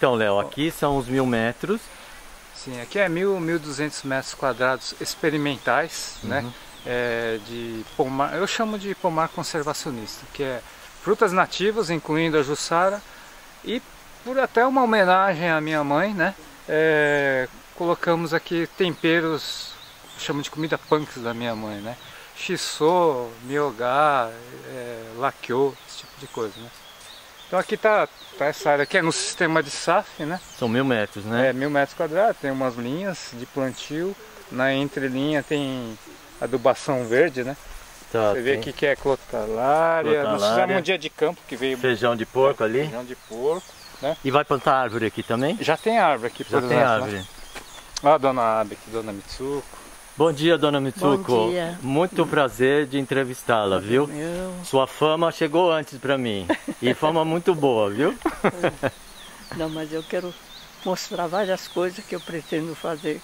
Então, Léo, aqui são os mil metros. Sim, aqui é mil, mil duzentos metros quadrados experimentais, né? Uhum. É, de pomar, eu chamo de pomar conservacionista, que é frutas nativas, incluindo a jussara, e por até uma homenagem à minha mãe, né? É, colocamos aqui temperos, chamo de comida punks da minha mãe, né? Shiso, miogá, é, esse tipo de coisa, né? Então aqui tá, tá essa área aqui é no sistema de SAF, né? São mil metros, né? É mil metros quadrados, tem umas linhas de plantio, na entrelinha tem adubação verde, né? Tá, Você vê aqui que é clotalária, nós Clotalária. fizemos um dia de campo que veio feijão de porco ali. feijão de porco, né? E vai plantar árvore aqui também? Já tem árvore aqui, por Já exemplo. tem né? árvore. Ó a dona Abe aqui, dona Mitsuko. Bom dia, dona Mitsuko. Bom dia. Muito prazer de entrevistá-la, viu? Eu, Sua fama chegou antes pra mim. E fama muito boa, viu? não, mas eu quero mostrar várias coisas que eu pretendo fazer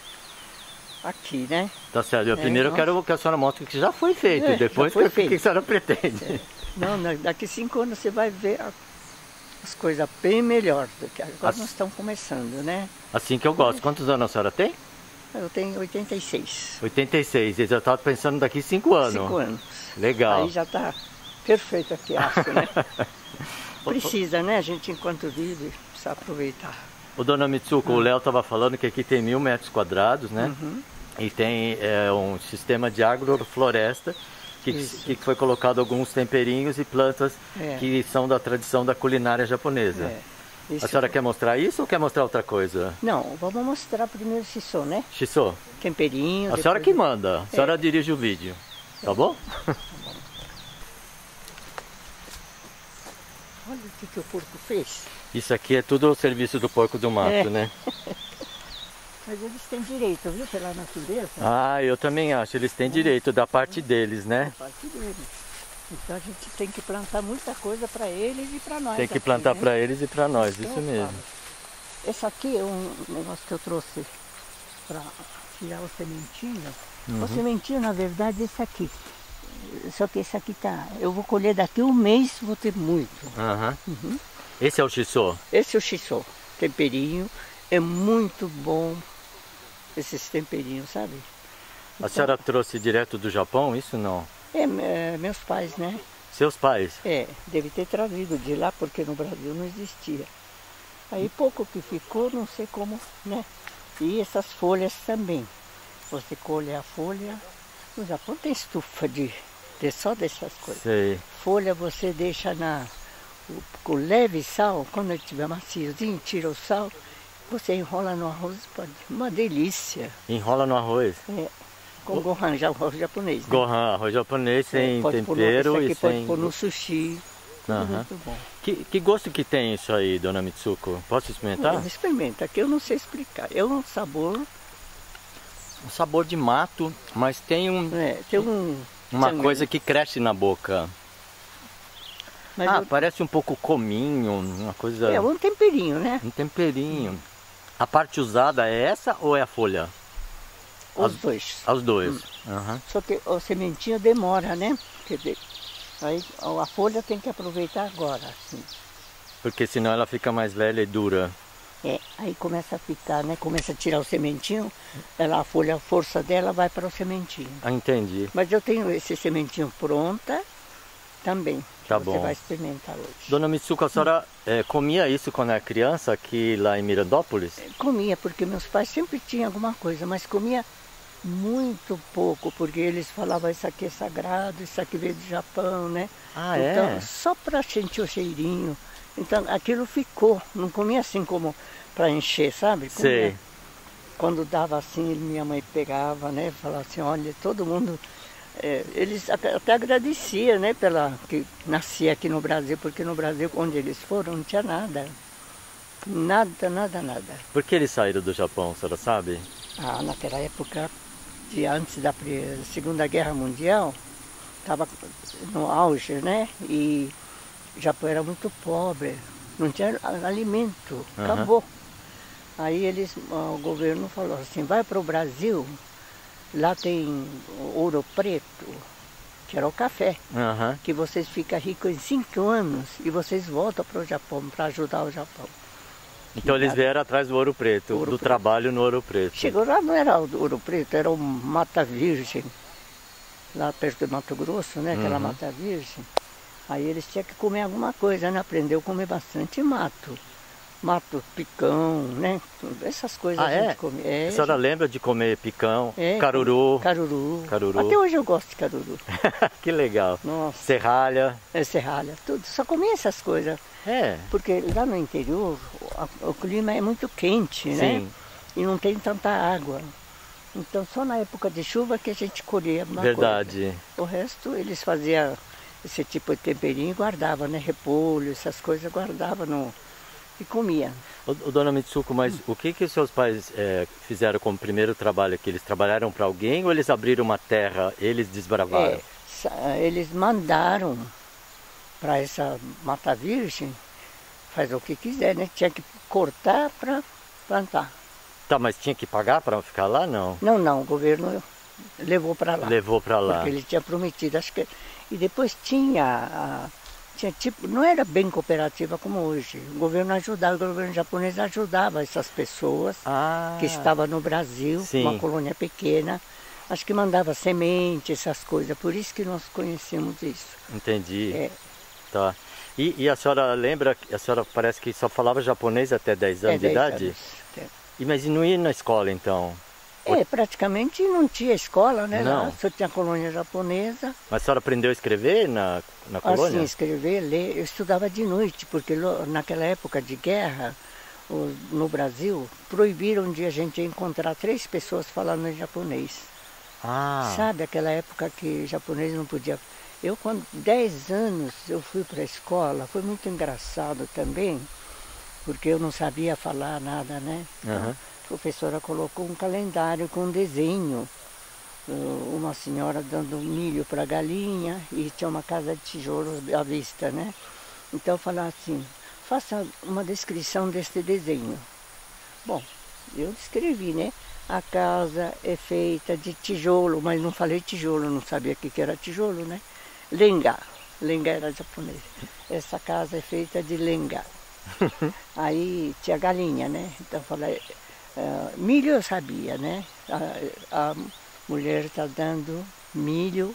aqui, né? Tá certo. Eu É, primeiro nossa. quero que a senhora mostre o que já foi feito. É, depois foi o que, a senhora pretende. Não, daqui cinco anos você vai ver a- as coisas bem melhores do que agora As- nós estamos começando, né? Assim que eu gosto. Quantos anos a senhora tem? Eu tenho 86. 86. Eu já estava pensando daqui cinco anos. Cinco anos. Legal. Aí já está perfeito aqui, acho, né? Precisa, né? A gente enquanto vive, precisa aproveitar. O dona Mitsuko, o Léo estava falando que aqui tem mil metros quadrados, né? Uhum. E tem é, um sistema de agrofloresta que, que foi colocado alguns temperinhos e plantas É. que são da tradição da culinária japonesa. É. A Isso- senhora quer mostrar isso ou quer mostrar outra coisa? Não, vamos mostrar primeiro se sou, né? Shiso, Temperinho. a senhora que manda. A senhora dirige o vídeo. Tá bom? Olha o que, que o porco fez. Isso aqui é tudo o serviço do porco do mato, É. né? Mas eles têm direito, viu, pela natureza, Ah, eu também acho. Eles têm direito da parte deles, né? a parte deles. Então a gente tem que plantar muita coisa para eles e para nós. Tem que plantar né? para eles e para nós, Então, isso mesmo. fala. Esse aqui é um negócio que eu trouxe para tirar o sementinho. Uhum. O sementinho, na verdade, é esse aqui. Só que esse aqui tá. Eu vou colher daqui um mês, vou ter muito. Aham. Uhum. Esse é o shiso. Esse é o shiso, temperinho. É muito bom esses temperinhos, sabe? A senhora trouxe direto do Japão, isso não? É, é, meus pais, né? Seus pais? É, deve ter trazido de lá, porque no Brasil não existia. Aí pouco que ficou, não sei como, né? E essas folhas também. Você colhe a folha. No Japão tem estufa de, de só dessas coisas. Sei. Folha você deixa na, com leve sal, quando ele estiver maciozinho, tira o sal, você enrola no arroz, pode. Uma delícia. Enrola no arroz. É, com gohan, já o arroz japonês. né? Gohan, arroz japonês sem É, pode no- tempero aqui e pode sem. pôr no sushi. Tudo Aham. muito bom. Que, que gosto que tem isso aí, dona Mitsuko? Posso experimentar? Não, Experimenta, que eu não sei explicar. É um sabor, Um sabor de mato, mas tem um, é, tem um. uma coisa que cresce na boca. Mas ah, eu- parece um pouco cominho, uma coisa. é um temperinho, né? Um temperinho. A parte usada é essa ou é a folha? Os As- dois. As dois. Hum. Aham. Só que a sementinha demora, né? Quer dizer, aí a folha tem que aproveitar agora, assim. Porque senão ela fica mais velha e dura. É, aí começa a ficar, né? Começa a tirar o sementinho, ela, a folha, a força dela vai para o sementinho. Ah, entendi. Mas eu tenho esse sementinho pronta também. Tá bom. Você vai experimentar hoje. Dona Mitsuko, a senhora eh, comia isso quando era criança aqui lá em Mirandópolis? Comia, porque meus pais sempre tinham alguma coisa, mas comia muito pouco, porque eles falavam isso aqui é sagrado, isso aqui veio do Japão, né? Ah, então, é? só para sentir o cheirinho. Então, aquilo ficou, não comia assim como para encher, sabe? Comia. Sei. Quando dava assim, minha mãe pegava, né? Falava assim, olha, todo mundo. é, eles até, até agradeciam, né, pela que nascia aqui no Brasil, porque no Brasil, onde eles foram, não tinha nada. Nada, nada, nada. Por que eles saíram do Japão, a senhora sabe? Ah, naquela época, de antes da Segunda Guerra Mundial, estava no auge, né? E o Japão era muito pobre, não tinha alimento, Aham. acabou. Aí eles, ah, o governo falou assim, vai para o Brasil, lá tem ouro preto, que era o café, Aham. que vocês ficam ricos em cinco anos e vocês voltam para o Japão para ajudar o Japão. Então eles vieram atrás do Ouro Preto, Ouro do Preto. trabalho no Ouro Preto. Chegou lá, não era o Ouro Preto, era o Mata Virgem, lá perto do Mato Grosso, né? Aquela Uhum. Mata Virgem. Aí eles tinham que comer alguma coisa, né? Aprendeu a comer bastante mato. Mato, picão, né? Essas coisas Ah, a é? gente come. É, A senhora lembra de comer picão, é, caruru? Caruru. Caruru. Até hoje eu gosto de caruru. que legal. Nossa, Serralha. é serralha, tudo. Só comia essas coisas. É, Porque lá no interior a- o clima é muito quente, né? sim, E não tem tanta água. Então só na época de chuva que a gente colhia coisa. verdade. O resto eles faziam esse tipo de temperinho e guardavam, né? Repolho, essas coisas, guardava no... e comia. Ô, dona Mitsuko, mas o que que seus pais é, fizeram como primeiro trabalho aqui? Eles trabalharam para alguém ou eles abriram uma terra, eles desbravaram? É, eles mandaram para essa Mata Virgem fazer o que quiser, né? Tinha que cortar para plantar. Tá, mas tinha que pagar para ficar lá? Não. Não, não, o governo levou para lá. Levou para lá. Porque ele tinha prometido, acho que. E depois tinha, a- tinha tipo, não era bem cooperativa como hoje. O governo ajudava, o governo japonês ajudava essas pessoas Ah, que estavam no Brasil, Sim. uma colônia pequena. Acho que mandava semente, essas coisas. Por isso que nós conhecemos isso. entendi. É, Tá. E, e a senhora lembra, a senhora parece que só falava japonês até 10 anos é de 10 idade? anos. É. E, mas e não ia na escola então? É, praticamente não tinha escola, né? Não. Lá só tinha colônia japonesa. Mas a senhora aprendeu a escrever na, na colônia? Assim, escrever, ler, eu estudava de noite, porque naquela época de guerra, no Brasil, proibiram de a gente encontrar três pessoas falando em japonês. Ah, Sabe, aquela época que japonês não podia. Eu, quando 10 anos, eu fui para a escola, foi muito engraçado também, porque eu não sabia falar nada, né? Então, Aham. A professora colocou um calendário com um desenho, uh, uma senhora dando milho para a galinha e tinha uma casa de tijolos à vista, né? Então eu falava assim, faça uma descrição deste desenho. Bom, eu descrevi, né? A casa é feita de tijolo, mas não falei tijolo, não sabia o que que era tijolo, né? Lenga. Lenga era japonês. Essa casa é feita de lenga. Aí tinha galinha, né? Então eu falei, eh, milho eu sabia, né? A, a mulher está dando milho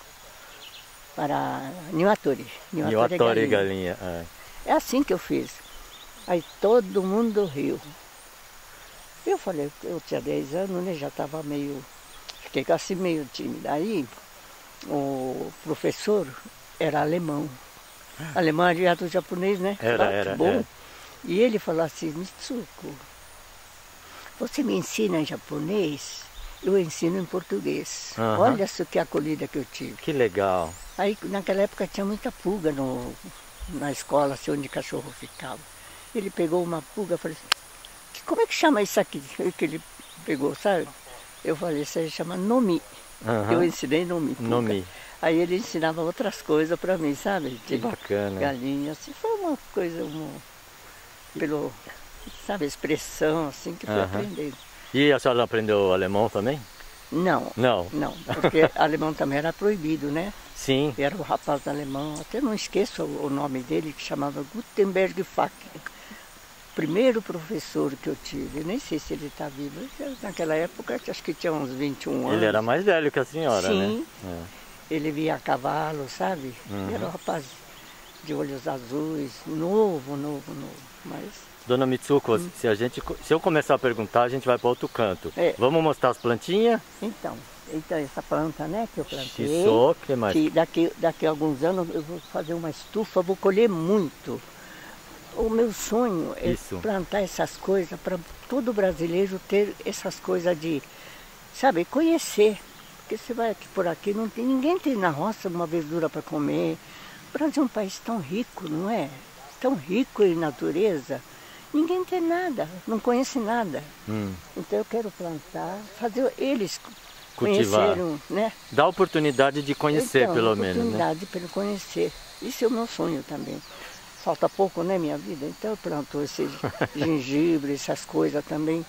para niwatori. Niwatori é Niwatori galinha. galinha. ah. É assim que eu fiz. Aí todo mundo riu. Eu falei, eu tinha 10 anos, né? Já estava meio. Fiquei assim meio tímida. Aí o professor era alemão. Alemão aliado japonês, né? Era, Ah, que era, Bom. é. E ele falou assim, Mitsuko, você me ensina em japonês, eu ensino em português. Aham. Olha só que acolhida que eu tive. Que legal. Aí naquela época tinha muita pulga no, na escola, assim, onde o cachorro ficava. Ele pegou uma pulga e falou assim, "Que- como é que chama isso aqui? Que ele pegou, sabe? Eu falei, isso aí chama nomi. Aham. Eu ensinei nomi. pulga. Nomi. Aí ele ensinava outras coisas para mim, sabe? Que De bacana. Galinha, assim, foi uma coisa, um, pelo, sabe, expressão, assim, que fui Aham. aprendendo. E a senhora aprendeu alemão também? Não, Não. não, porque alemão também era proibido, né? Sim. Era o rapaz alemão, até não esqueço o nome dele, que chamava Gutenberg Fack. Primeiro professor que eu tive, nem sei se ele está vivo. Naquela época, acho que tinha uns 21 anos. Ele era mais velho que a senhora, Sim. né? Ele via a cavalo, sabe? Uhum. Era um rapaz de olhos azuis, novo, novo, novo. Mas Dona Mitsuko, se, a gente, se eu começar a perguntar, a gente vai para outro canto. É. Vamos mostrar as plantinhas? então, então essa planta, né, que eu plantei. Shiso, que mais? que daqui, daqui a alguns anos eu vou fazer uma estufa, vou colher muito. O meu sonho é Isso. plantar essas coisas para todo brasileiro ter essas coisas de, sabe, conhecer. Porque você vai aqui por aqui, não tem, ninguém tem na roça uma verdura para comer. O Brasil é um país tão rico, não é? Tão rico em natureza. Ninguém tem nada, não conhece nada. Hum. Então eu quero plantar, fazer eles Cultivar. né? Dá a oportunidade de conhecer, Então, pelo menos, né? oportunidade para ele conhecer. Isso é o meu sonho também. Falta pouco, né, minha vida? Então eu planto esse gengibre, essas coisas também.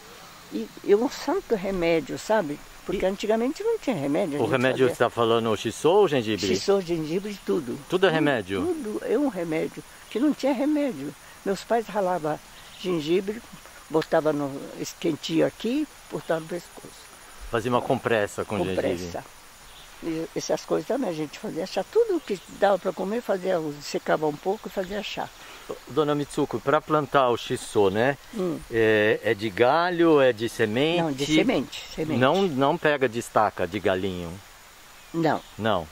E é um santo remédio, sabe? Porque antigamente não tinha remédio. O remédio você está falando, o shiso ou gengibre? Xissô, gengibre, tudo. Tudo é remédio? Tudo é um remédio. Que não tinha remédio. Meus pais ralavam gengibre, botava no esquentinho aqui, botava no pescoço. Fazia uma compressa com gengibre. Compressa. E essas coisas também a gente fazia chá. Tudo que dava para comer, fazia, secava um pouco e fazia chá. Dona Mitsuko, para plantar o shiso, né? Hum. É, é de galho, é de semente? Não, de semente. semente. Não, não pega de estaca, de galinho? Não. Não.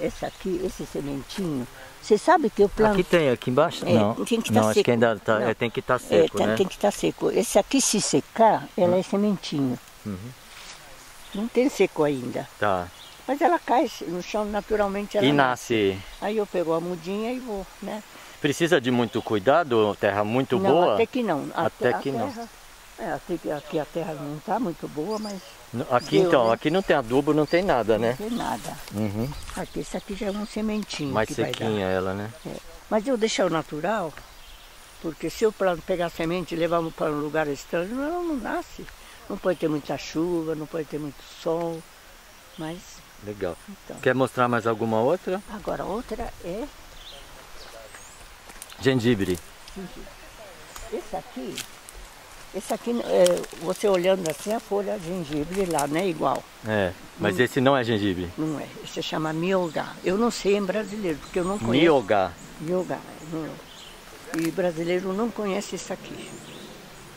Esse aqui, esse sementinho, você sabe que eu planto... Aqui tem, aqui embaixo? É, não. tem que não, tá acho seco. que ainda tá, Não. é, tem que estar É, seco, tem, né? tem que estar seco. Esse aqui, se secar, ela é sementinho. Uhum. Não tem seco ainda. Tá. Mas ela cai no chão naturalmente. Ela E nasce. Aí eu pego a mudinha e vou, né? Precisa de muito cuidado, terra muito não, boa? até que não. Até a que não. terra, É, até que aqui a terra não está muito boa, mas Aqui Deu, então, né? aqui não tem adubo, não tem nada, né? não tem nada. Uhum. Aqui, esse aqui já é um sementinho Mais sequinha ela, né? É. Mas eu deixar o natural, porque se eu pegar a semente e levar para um lugar estranho, ela não nasce. Não pode ter muita chuva, não pode ter muito sol. Mas, Legal. então. Quer mostrar mais alguma outra? Agora, outra é Gengibre. esse aqui. Esse aqui, é, você olhando assim, a folha de gengibre lá, não é igual. É, mas esse não é gengibre. Não é. Esse chama miogá. Eu não sei em brasileiro, porque eu não conheço. Miogá. Miogá. não. E brasileiro não conhece isso aqui.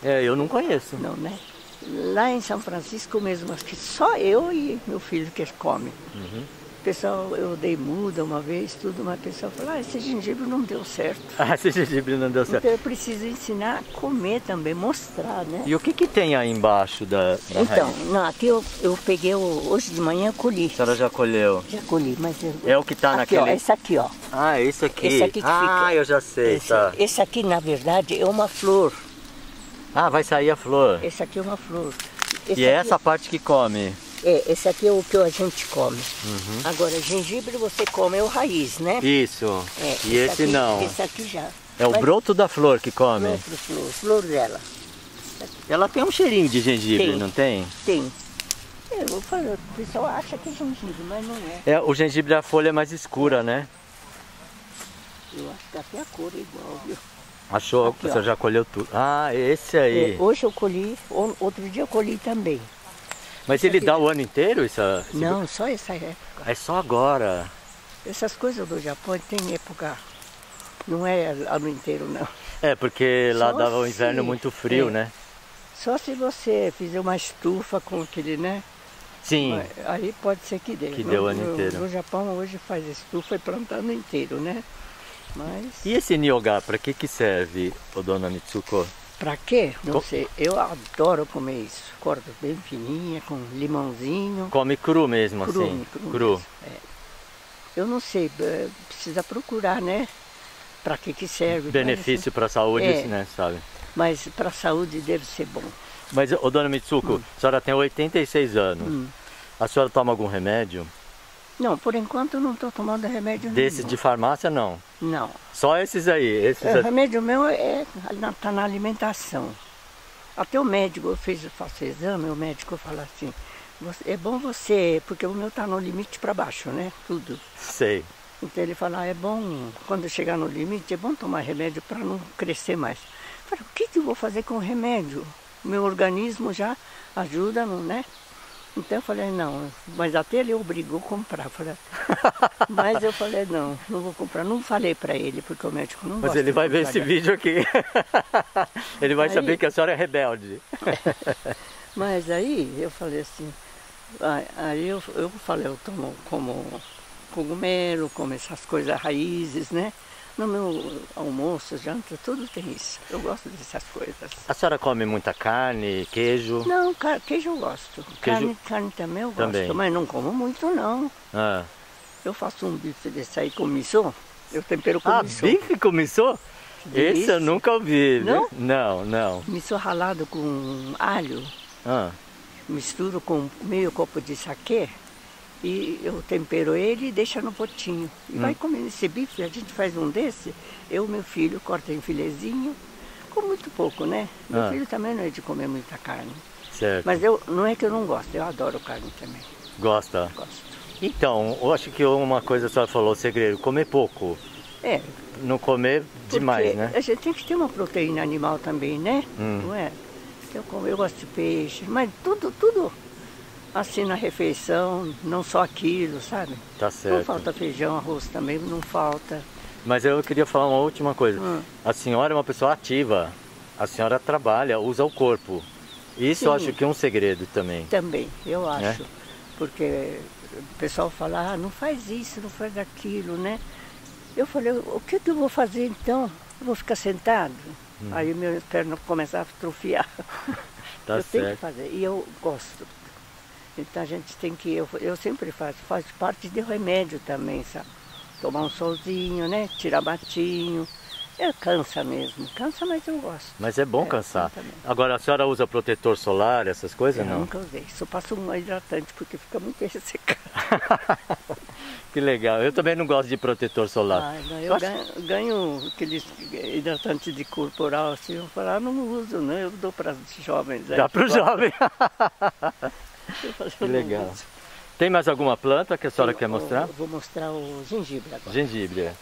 É, eu não conheço. Não, né? Lá em São Francisco mesmo, acho que só eu e meu filho que come. Uhum. Pessoal, eu dei muda uma vez, tudo, mas o pessoal falou, ah, esse gengibre não deu certo. Ah, esse gengibre não deu certo. Então eu preciso ensinar a comer também, mostrar, né? E o que que tem aí embaixo da, da Então, raiz? não, aqui eu, eu peguei, o- hoje de manhã eu colhi. A senhora já colheu. Já colhi, mas... Eu, É o que tá aqui, ó, naquele... esse aqui, ó. Ah, esse aqui. Esse aqui que ah, fica- eu já sei, Esse, tá. esse aqui, na verdade, é uma flor. Ah, vai sair a flor. Esse aqui é uma flor. E Esse é aqui- essa parte que come. É, esse aqui é o que a gente come. Uhum. Agora, gengibre você come é o raiz, né? Isso. É, e esse aqui, não. Esse aqui já. É o Mas broto da flor que come. Flor, flor, flor, flor dela. Ela tem um cheirinho de gengibre, Tem. não tem? Tem. É, Eu vou falar, o pessoal acha que é gengibre, mas não é. É, o gengibre a folha é mais escura, né? Eu acho que até a cor é igual, viu? Achou, Aqui, você ó. já colheu tudo. Ah, esse aí. É, hoje eu colhi, o- outro dia eu colhi também. Mas ele dá o ano inteiro? Esse- Não, só essa época. É só agora. Essas coisas do Japão tem época. Não é ano inteiro, não. É, porque lá Só dava o se- inverno muito frio, é. né? Só se você fizer uma estufa com aquele, né? Sim. Aí pode ser que dê. Que No- dê o ano no, inteiro. No Japão hoje faz estufa e planta ano inteiro, né? Mas E esse nyoga, para que que serve, ô dona Mitsuko? Pra quê? Não Co- sei. Eu adoro comer isso. Corta bem fininha, com limãozinho. Come cru mesmo, Cru, assim? cru cru. mesmo, Eu não sei, precisa procurar, né? Pra que que serve. Benefício para a saúde, É. né, sabe? Mas para a saúde deve ser bom. Mas, ô dona Mitsuko, a senhora tem 86 anos. Hum. A senhora toma algum remédio? Não, por enquanto eu não estou tomando remédio Desses nenhum. de farmácia, não. Não. Só esses aí. Esses É, o a- remédio meu é está na alimentação. Até o médico, eu fiz, faço exame, o médico fala assim, "Você- é bom você, porque o meu está no limite para baixo, né? Tudo. Sei. Então ele fala, ah, é bom, quando chegar no limite, é bom tomar remédio para não crescer mais. Eu falei, o que, que eu vou fazer com o remédio? Meu organismo já ajuda, não, né? Então eu falei, não, mas até ele obrigou a comprar. Falei, mas eu falei, não, não vou comprar. Não falei para ele, porque o médico não Mas ele vai ver esse vídeo aqui. ele vai Aí- saber que a senhora é rebelde. Mas aí eu falei assim, aí- aí eu, eu falei, eu tomo como cogumelo, como essas coisas, raízes, né? No meu almoço, janta, tudo tem isso. Eu gosto dessas coisas. A senhora come muita carne, queijo? Não, queijo eu gosto. Carne, carne também eu gosto, Também. mas não como muito não. Ah, Eu faço um bife desse aí com missô, eu tempero com ah missô. bife com missô? Esse Delícia. eu nunca ouvi. Não? Não, não. Missô ralado com alho, Ah, misturo com meio copo de saquê e eu tempero ele e deixo no potinho. E Hum. vai comendo esse bife, a gente faz um desse, eu e meu filho corta em filezinho, com muito pouco, né? Meu Ah. filho também não é de comer muita carne. certo. Mas eu não é que eu não gosto, eu adoro carne também. Gosta? Gosto. Então, eu acho que uma coisa a senhora falou, o segredo, comer pouco. É, Não comer demais, né? a gente tem que ter uma proteína animal também, né? Hum. Não é? Eu, como, eu gosto de peixe, mas tudo, tudo assim na refeição, não só aquilo, sabe? Tá Não certo. falta feijão, arroz também, não falta. Mas eu queria falar uma última coisa. Hum. A senhora é uma pessoa ativa. A senhora trabalha, usa o corpo. Isso eu Sim. acho que é um segredo também. Também, eu É? acho. Porque o pessoal fala, ah, não faz isso, não faz aquilo, né? Eu falei, o que, que eu vou fazer então? Eu vou ficar sentado? Hum. Aí minhas pernas começaram a atrofiar. Tá eu tenho que certo. fazer, e eu gosto. Então a gente tem que, eu, eu sempre faço, faz parte de remédio também, sabe? Tomar um solzinho, né? Tirar batinho. É, cansa mesmo, cansa, mas eu gosto. Mas é bom É, cansar. Agora, a senhora usa protetor solar, essas coisas? Eu Não. nunca usei, só passo um hidratante porque fica muito ressecado. que legal. Eu também não gosto de protetor solar. Ah, não, Eu ganho, ganho aqueles hidratantes de corporal, assim, eu falo, ah, não uso, né? Eu dou para os jovens. Dá para o jovem. Que "Eu não legal. uso." Tem mais alguma planta que a senhora Eu- quer mostrar? Eu vou mostrar o gengibre agora. Gengibre. é.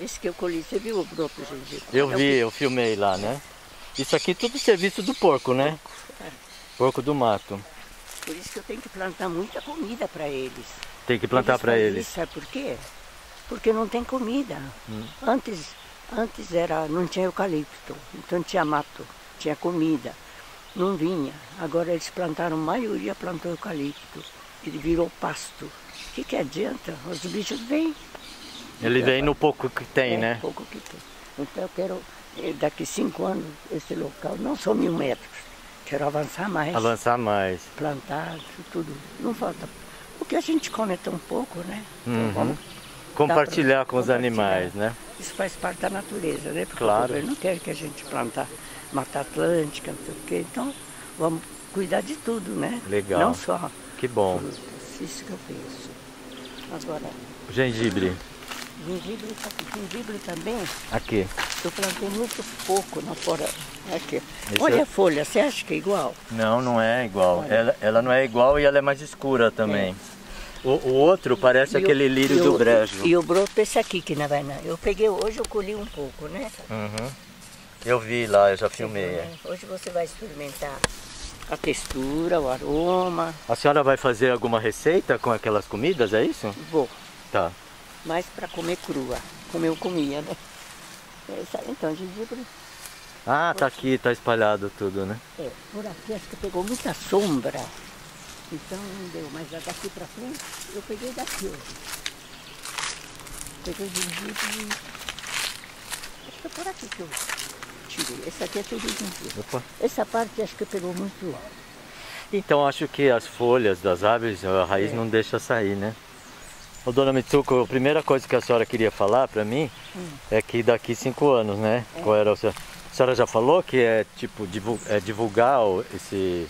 Esse que eu colhi, você viu o broto do gengibre? Eu É vi, eu filmei lá, né? Isso aqui tudo serviço do porco, né? Porco do mato. Por isso que eu tenho que plantar muita comida para eles. Tem que plantar para eles. isso, Sabe por quê? Porque não tem comida. Hum. Antes, antes era, não tinha eucalipto, então tinha mato, tinha comida. Não vinha. Agora eles plantaram, a maioria plantou eucalipto. Ele virou pasto. O que, que adianta? Os bichos vêm. Ele vem no pouco que tem, é, né? pouco que tem. Então eu quero, eh, daqui cinco anos, esse local, não são mil metros. Quero avançar mais. Avançar mais. Plantar, tudo. Não falta. Porque a gente come tão pouco, né? Então Uhum. vamos Compartilhar pra com os compartilhar. animais, né? Isso faz parte da natureza, né? Porque Claro. o governo não quer que a gente plantar Mata Atlântica, não sei o quê. Então, vamos cuidar de tudo, né? Legal. Não só Que bom. Isso que eu penso. Agora, Gengibre. gengibre, tá- gengibre também, Aqui. eu plantei muito pouco na fora. Aqui. Esse Olha é- a folha, você acha que é igual? Não, não é igual. Olha. Ela, ela não é igual e ela é mais escura também. O, o outro parece E o- aquele lírio e do o- brejo. E o broto esse aqui que na verdade. Eu peguei hoje, eu colhi um pouco, né? Uhum. Eu vi lá, eu já filmei. é. Hoje você vai experimentar a textura, o aroma. A senhora vai fazer alguma receita com aquelas comidas, é isso? Vou, Tá. mas para comer crua, como eu comia, né? Essa- Então, gengibre, Ah, tá aqui, tá espalhado tudo, né? é, por aqui acho que pegou muita sombra. Então não deu, mas daqui para frente eu peguei daqui hoje. Peguei gengibre. Acho que é por aqui que eu tirei. Esse aqui é tudo gengibre. Opa. Essa parte acho que pegou muito. Então acho que as folhas das árvores, a raiz É. não deixa sair, né? Ô, dona Mitsuko, a primeira coisa que a senhora queria falar para mim Hum. é que daqui cinco anos, né? Qual era o seu... A senhora já falou que é tipo divu- é divulgar esse,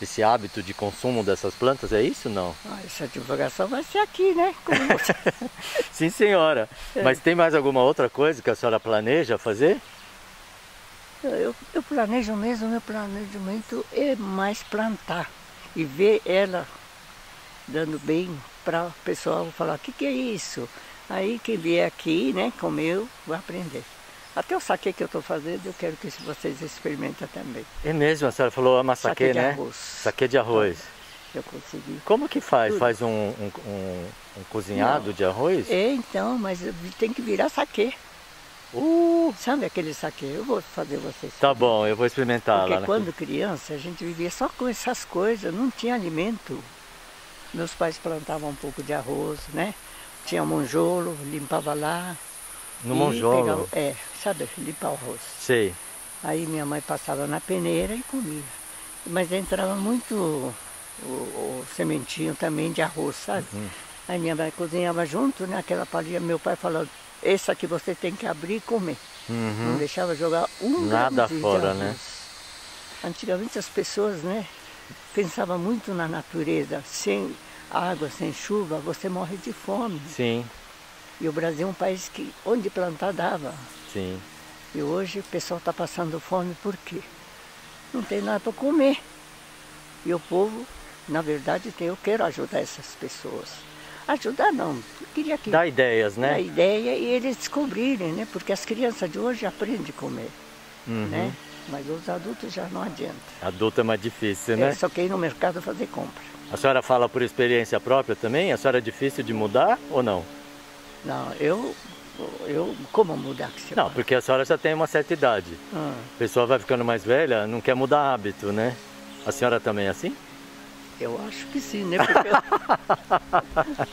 esse hábito de consumo dessas plantas, é isso não? Ah, essa divulgação vai ser aqui, né? Sim, senhora. É. Mas tem mais alguma outra coisa que a senhora planeja fazer? Eu, eu planejo mesmo, meu planejamento é mais plantar e ver ela dando bem para o pessoal falar, o que, que é isso? Aí quem vier aqui, né, como eu, vai aprender. Até o saque que eu estou fazendo, eu quero que vocês experimentem também. É mesmo, a senhora falou amasaque, Saque de né? arroz. Saque de arroz. Eu consegui. Como que faz? Tudo. Faz um, um, um- um cozinhado Não. de arroz? É, então, mas tem que virar saque. Uh, Sabe aquele saque? Eu vou fazer vocês. tá bom, eu vou experimentar Porque lá. na- quando criança a gente vivia só com essas coisas, não tinha alimento. Meus pais plantavam um pouco de arroz, né? Tinha monjolo, limpava lá. No monjolo? pegava- é, sabe, limpar o arroz. Sei. Aí minha mãe passava na peneira e comia. Mas entrava muito o, o sementinho também de arroz, sabe? Uhum. Aí minha mãe cozinhava junto, né? Aquela palhinha, meu pai falando, esse aqui você tem que abrir e comer. Não Uhum. deixava jogar um Nada fora, né? Antigamente as pessoas, né, pensavam muito na natureza. Sem água, sem chuva, você morre de fome. Sim, E o Brasil é um país que onde plantar dava. sim. E hoje o pessoal está passando fome por quê? Não tem nada para comer. E o povo, na verdade, tem, eu quero ajudar essas pessoas. Ajudar não, queria que Dá ideias, né? ideia e eles descobrirem, né? Porque as crianças de hoje aprendem a comer, Uhum. né? mas os adultos já não adianta. Adulto é mais difícil, É, né? só que ir no mercado fazer compra. A senhora fala por experiência própria também? A senhora é difícil de mudar ou não? Não, eu, eu como mudar que você Não, fala? porque a senhora já tem uma certa idade. Ah, A pessoa vai ficando mais velha, não quer mudar hábito, né? A senhora também é assim? Eu acho que sim, né? Eu-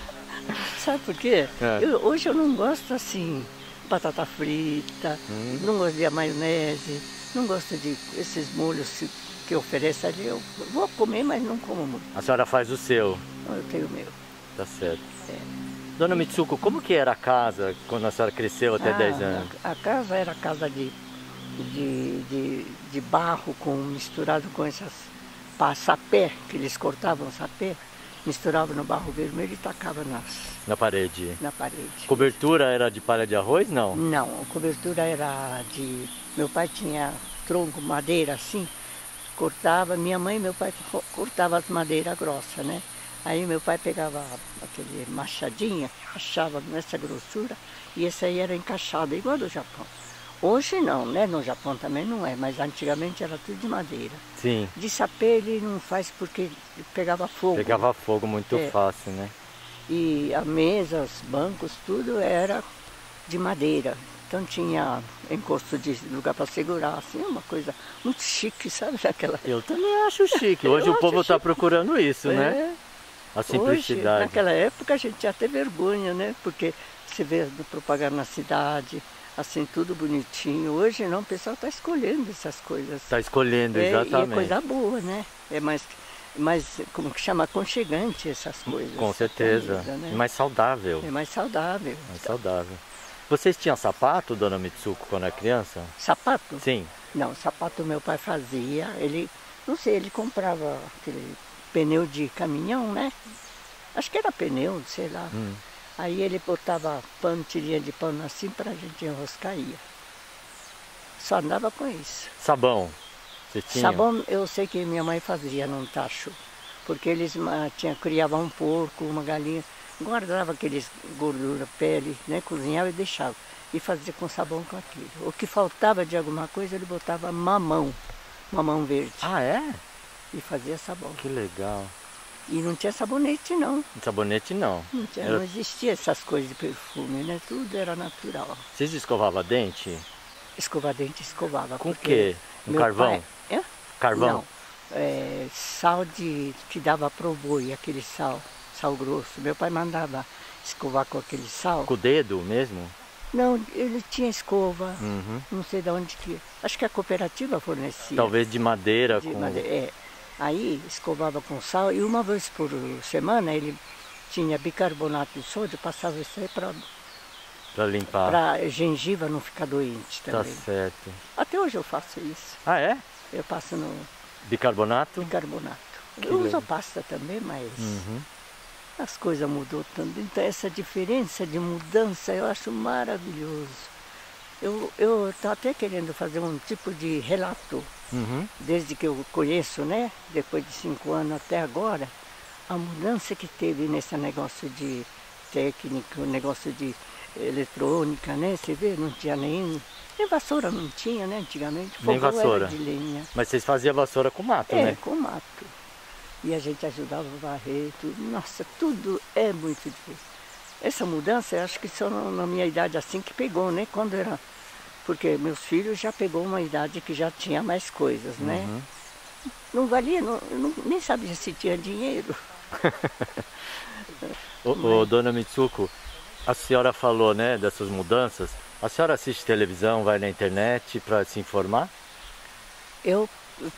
Sabe por quê? É. Eu- hoje eu não gosto assim, batata frita, Hum. não gosto de maionese, não gosto de esses molhos que- que oferece ali. Eu vou comer, mas não como muito. A senhora faz o seu, Eu tenho o meu. tá certo. É. Dona Mitsuko, como que era a casa quando a senhora cresceu até Ah, 10 anos? A, a casa era casa de, de, de, de barro com, misturado com essas pá, sapé, que eles cortavam sapé, misturavam no barro vermelho e tacavam nas, Na parede? na parede. Cobertura era de palha de arroz? Não. Não, a cobertura era de. Meu pai tinha tronco, madeira assim, cortava, minha mãe e meu pai co- cortava as madeiras grossas, né? Aí meu pai pegava aquele machadinha, rachava nessa grossura e esse aí era encaixado, igual do Japão. Hoje não, né? No Japão também não é, mas antigamente era tudo de madeira. Sim, De sapê ele não faz porque pegava fogo. pegava fogo muito É. fácil, né? E a mesa, os bancos, tudo era de madeira. Então tinha encosto de lugar para segurar, assim, uma coisa muito chique, sabe? Aquela... Eu também acho chique. Hoje Eu o povo está procurando isso, né? É. A Hoje, simplicidade. naquela época a gente tinha até vergonha, né? Porque você vê propaganda na cidade, assim, tudo bonitinho. Hoje não, o pessoal está escolhendo essas coisas. Está escolhendo, É, é exatamente. coisa boa, né? É mais, mais como que chama, aconchegante essas coisas. Com certeza. Comida, né? Mais saudável. É mais saudável. Mais saudável. Vocês tinham sapato, dona Mitsuko, quando era criança? Sapato? Sim. Não, sapato meu pai fazia, ele, não sei, ele comprava aquele pneu de caminhão, né? Acho que era pneu, sei lá. Hum. Aí ele botava pano, tirinha de pano assim pra gente enroscar ia. Só andava com isso. Sabão. Vocês tinham? Sabão eu sei que minha mãe fazia num tacho. Porque eles ah, tinha, criavam um porco, uma galinha, guardava aqueles gordura, pele, né? Cozinhava e deixava. E fazia com sabão com aquilo. O que faltava de alguma coisa, ele botava mamão, mamão verde. Ah, é? E fazia sabão. Que legal. E não tinha sabonete não. Sabonete não. Não, tinha, Era- não existia essas coisas de perfume, né? Tudo era natural. Vocês escovavam dente? Escovar dente escovava. Com o quê? Um carvão? pai- Hã? Carvão? Não. É, sal de, que dava pro boi, aquele sal, sal grosso. Meu pai mandava escovar com aquele sal. Com o dedo mesmo? Não, ele tinha escova, Uhum. não sei de onde que. Acho que a cooperativa fornecia. Talvez de madeira de com. madeira, é. Aí escovava com sal e uma vez por semana ele tinha bicarbonato de sódio, passava isso aí para Pra limpar. para gengiva não ficar doente Tá também. certo. Até hoje eu faço isso. Ah, é? Eu passo no Bicarbonato? bicarbonato. Que eu uso pasta também, mas Uhum. as coisas mudou tanto. Então essa diferença de mudança eu acho maravilhoso. Eu eu estou até querendo fazer um tipo de relato, Uhum. desde que eu conheço, né? Depois de cinco anos até agora, a mudança que teve nesse negócio de técnica, o negócio de eletrônica, né? Você vê, não tinha nem. Nem vassoura não tinha, né? Antigamente. Nem Fogão vassoura. Era de lenha. Mas vocês faziam vassoura com mato, É, né? com mato. E a gente ajudava a varrer, tudo. Nossa, tudo é muito difícil. Essa mudança, eu acho que só na minha idade assim que pegou, né? Quando era. Porque meus filhos já pegou uma idade que já tinha mais coisas, né? Uhum. Não valia, não, não- nem sabia se tinha dinheiro. Ô, ô, dona Mitsuko, a senhora falou, né, dessas mudanças. A senhora assiste televisão, vai na internet para se informar? Eu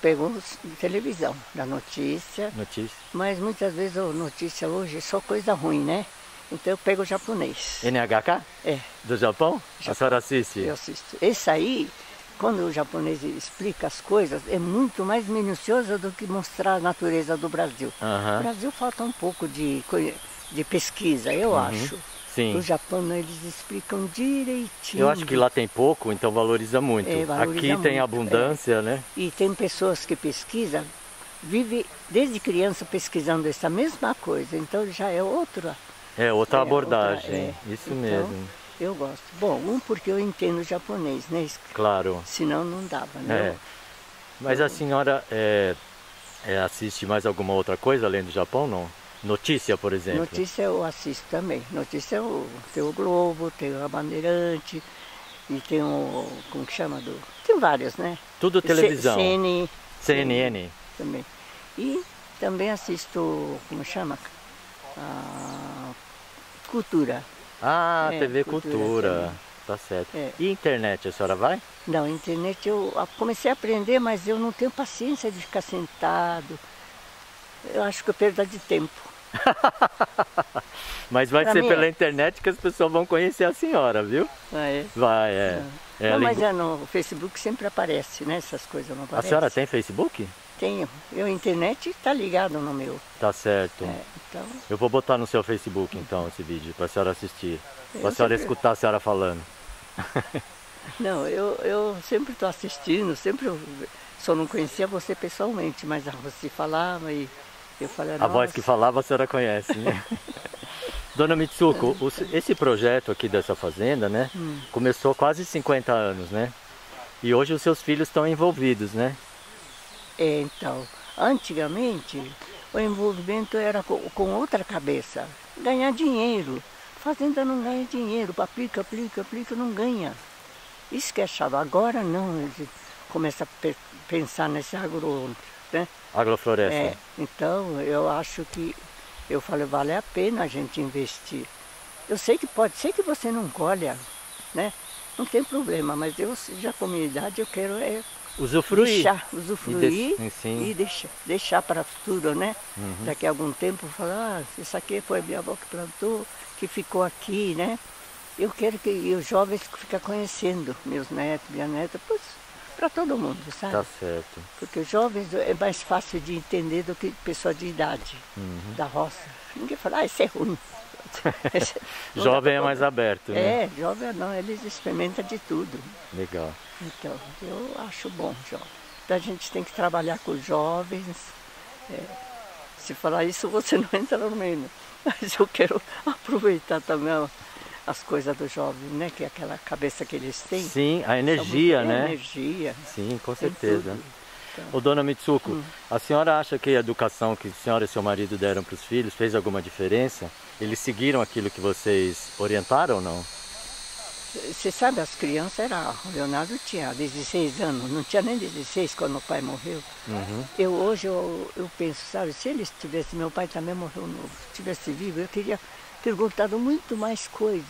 pego televisão, da notícia, Notícia. mas muitas vezes a notícia hoje é só coisa ruim, né? Então eu pego o japonês. NHK? É. Do Japão? A Japão. senhora assiste? Eu assisto. Esse aí, quando o japonês explica as coisas, é muito mais minucioso do que mostrar a natureza do Brasil. Aham. Brasil falta um pouco de, de pesquisa, eu acho. Uhum. Sim. No Japão eles explicam direitinho. Eu acho que lá tem pouco, então valoriza muito. É, valoriza Aqui tem muito, abundância, né? E tem pessoas que pesquisam, vive desde criança pesquisando essa mesma coisa, então já é outra. É, outra é, abordagem. outra- é. Isso Então, mesmo. Eu gosto. Bom, um porque eu entendo japonês, né? Claro. Senão não dava, É. né? Mas a senhora é, é, assiste mais alguma outra coisa além do Japão, não? Notícia, por exemplo? Notícia eu assisto também. Notícia eu, tem o Globo, tem a Bandeirante e tem o. como que chama? Do, tem várias, né? Tudo televisão. C CN, CNN. também. E também assisto, como chama? A Cultura. Ah, É, TV cultura Cultura. Tá certo. É. E internet, a senhora vai? Não, internet eu a- comecei a aprender, mas eu não tenho paciência de ficar sentado. Eu acho que eu perda de tempo. Mas vai Pra ser pela é. internet que as pessoas vão conhecer a senhora, viu? Ah, é? Vai, é. É a não, mas lingu- é no Facebook sempre aparece, né? Essas coisas não A aparecem. senhora tem Facebook? Tenho. Eu, internet está ligado no meu. Tá certo. É, então, Eu vou botar no seu Facebook então esse vídeo pra senhora assistir. Pra Eu senhora sempre- escutar a senhora falando. não, eu, eu sempre estou assistindo, sempre eu só não conhecia você pessoalmente, mas você falava e eu falei, A voz que falava a senhora conhece, né? Dona Mitsuko, o- esse projeto aqui dessa fazenda, né? Hum. Começou há quase 50 anos, né? E hoje os seus filhos estão envolvidos, né? É, então, antigamente o envolvimento era com, com outra cabeça. Ganhar dinheiro. Fazenda não ganha dinheiro. Aplica, aplica, aplica, não ganha. Isso que é chave. Agora não. Ele começa a pe- pensar nesse agro, né? Agrofloresta. É, então eu acho que eu falei, vale a pena a gente investir. Eu sei que pode ser que você não colha, né? Não tem problema, mas eu já com minha idade eu quero é Usufruir. deixar, usufruir E sim. e deixar, deixar para futuro, né? Uhum. Daqui a algum tempo falar, ah, isso aqui foi minha avó que plantou, que ficou aqui, né? Eu quero que os jovens fiquem conhecendo, meus netos, minha neta, para todo mundo, sabe? Tá certo. Porque os jovens é mais fácil de entender do que pessoa de idade, Uhum. da roça. Ninguém fala, ah, isso é ruim. Jovem é mais aberto, né? É, jovem não, eles experimentam de tudo. Legal. Então, eu acho bom, jovem. Então a gente tem que trabalhar com os jovens. É, se falar isso, você não entra no meio. Mas eu quero aproveitar também a- as coisas do jovem, né? Que é aquela cabeça que eles têm. Sim, a energia, muito- né? Energia. Sim, com certeza. Então, Ô dona Mitsuko, Hum. a senhora acha que a educação que a senhora e seu marido deram para os filhos fez alguma diferença? Eles seguiram aquilo que vocês orientaram ou não? Você sabe, as crianças eram. O Leonardo tinha 16 anos, não tinha nem 16 quando o pai morreu. Uhum. Eu hoje eu, eu penso, sabe, se ele estivesse, meu pai também morreu novo, estivesse vivo, eu teria perguntado muito mais coisa.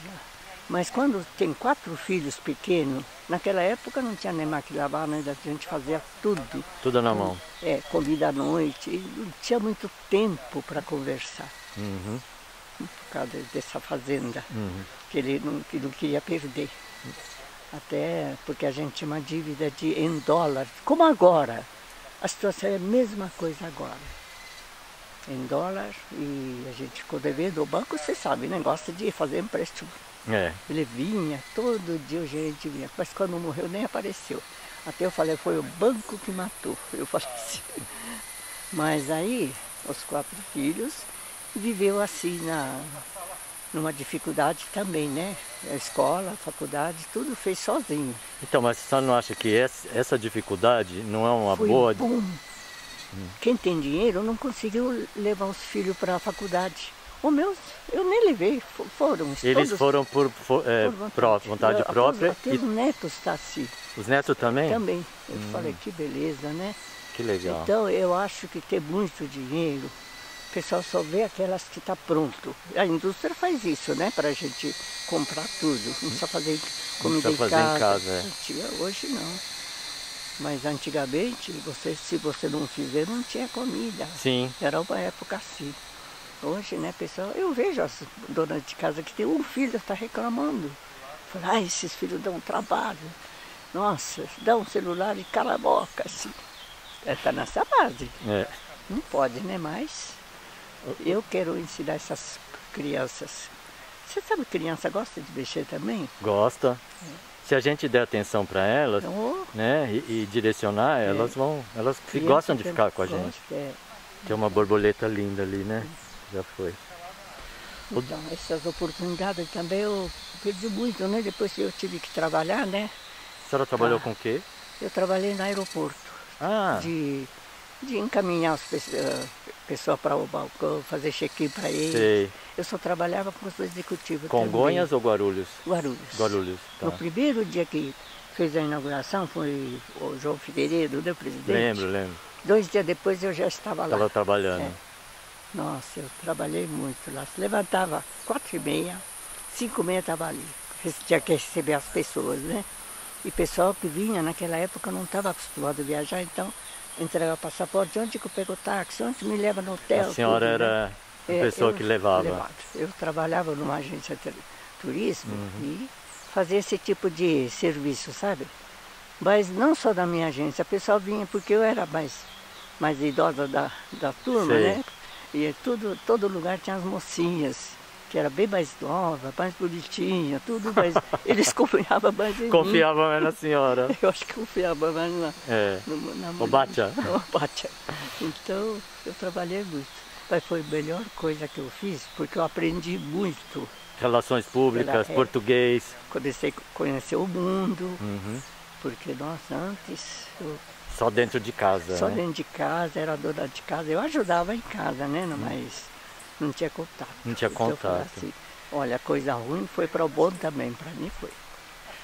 Mas quando tem quatro filhos pequenos, naquela época não tinha nem máquina lavar, né? A gente fazia tudo. Tudo na mão. É, comida à noite, não tinha muito tempo para conversar Uhum. Causa dessa fazenda Uhum. que ele não, que não queria perder. Até porque a gente tinha uma dívida de, em dólar, como agora. A situação é a mesma coisa agora. Em dólar e a gente ficou devendo. O banco, você sabe, né? Gosta de fazer empréstimo. É. Ele vinha, todo dia o gerente vinha, mas quando morreu nem apareceu. Até eu falei, foi o banco que matou. Eu falei assim. Mas aí, os quatro filhos, viveu assim na, numa dificuldade também, né? A escola, a faculdade, tudo fez sozinho. Então, mas a senhora não acha que essa, essa dificuldade não é uma Foi boa. bom. Quem tem dinheiro não conseguiu levar os filhos para a faculdade. Os meus, eu nem levei, fo- foram. Eles todos foram por, for- é, por vontade Até- própria Até e os netos está assim, os netos também? também. Eu Hum. falei, que beleza, né? Que legal. Então eu acho que ter muito dinheiro, o pessoal só vê aquelas que está pronto. A indústria faz isso, né? Para a gente comprar tudo. Não precisa fazer comida precisa em fazer em casa. casa, é. Hoje não. Mas antigamente, você, se você não fizer, não tinha comida. Sim. Era uma época assim. Hoje, né, pessoal, eu vejo as donas de casa que tem um filho, está reclamando. Fala, ah, esses filhos dão trabalho. Nossa, dá um celular e cala a boca, assim. Está nessa base. É. Não pode, né? Mas eu quero ensinar essas crianças. Você sabe que criança gosta de mexer também? Gosta. Se a gente der atenção para elas, Então, né, e, e direcionar, elas vão, elas criança gostam de ficar com a gente. é. Tem uma borboleta linda ali, né? Já foi. Então, essas oportunidades também eu perdi muito, né? Depois que eu tive que trabalhar, né? A senhora trabalhou Ah. com o quê? Eu trabalhei no aeroporto. Ah, de, de encaminhar as pessoas, pessoa para o balcão, fazer check-in para eles. sei. Eu só trabalhava com os executivos Congonhas ou Guarulhos? também. Guarulhos. Guarulhos, tá. No primeiro dia que fez a inauguração, foi o João Figueiredo, né, presidente? Lembro, lembro. Dois dias depois eu já estava lá. Estava trabalhando. É. Nossa, eu trabalhei muito lá. Se levantava quatro e meia, cinco e meia estava ali. Tinha que receber as pessoas, né? E pessoal que vinha naquela época não estava acostumado a viajar, então entregava passaporte, onde que eu pego táxi, onde me leva no hotel. A senhora tudo, né? era a É, pessoa eu que levava. Eu trabalhava numa agência de turismo Uhum. e fazia esse tipo de serviço, sabe? Mas não só da minha agência, o pessoal vinha porque eu era mais, mais idosa da, da turma, Sei. né? E tudo, todo lugar tinha as mocinhas, que era bem mais nova, mais bonitinha, tudo, mas eles confiavam mais em mim. Confiava mais na senhora. Eu acho que confiava mais na, É. no- na O Batia. no Batia. Então, eu trabalhei muito. Mas foi a melhor coisa que eu fiz, porque eu aprendi muito. Relações públicas, Pela- é. português. Comecei a conhecer o mundo, Uhum. porque, nossa, antes, eu, Só dentro de casa. só né? dentro de casa, era dona de casa. Eu ajudava em casa, né? Mas não tinha contato. Não tinha Então, contato. assim, olha, coisa ruim foi para o bom também, para mim foi.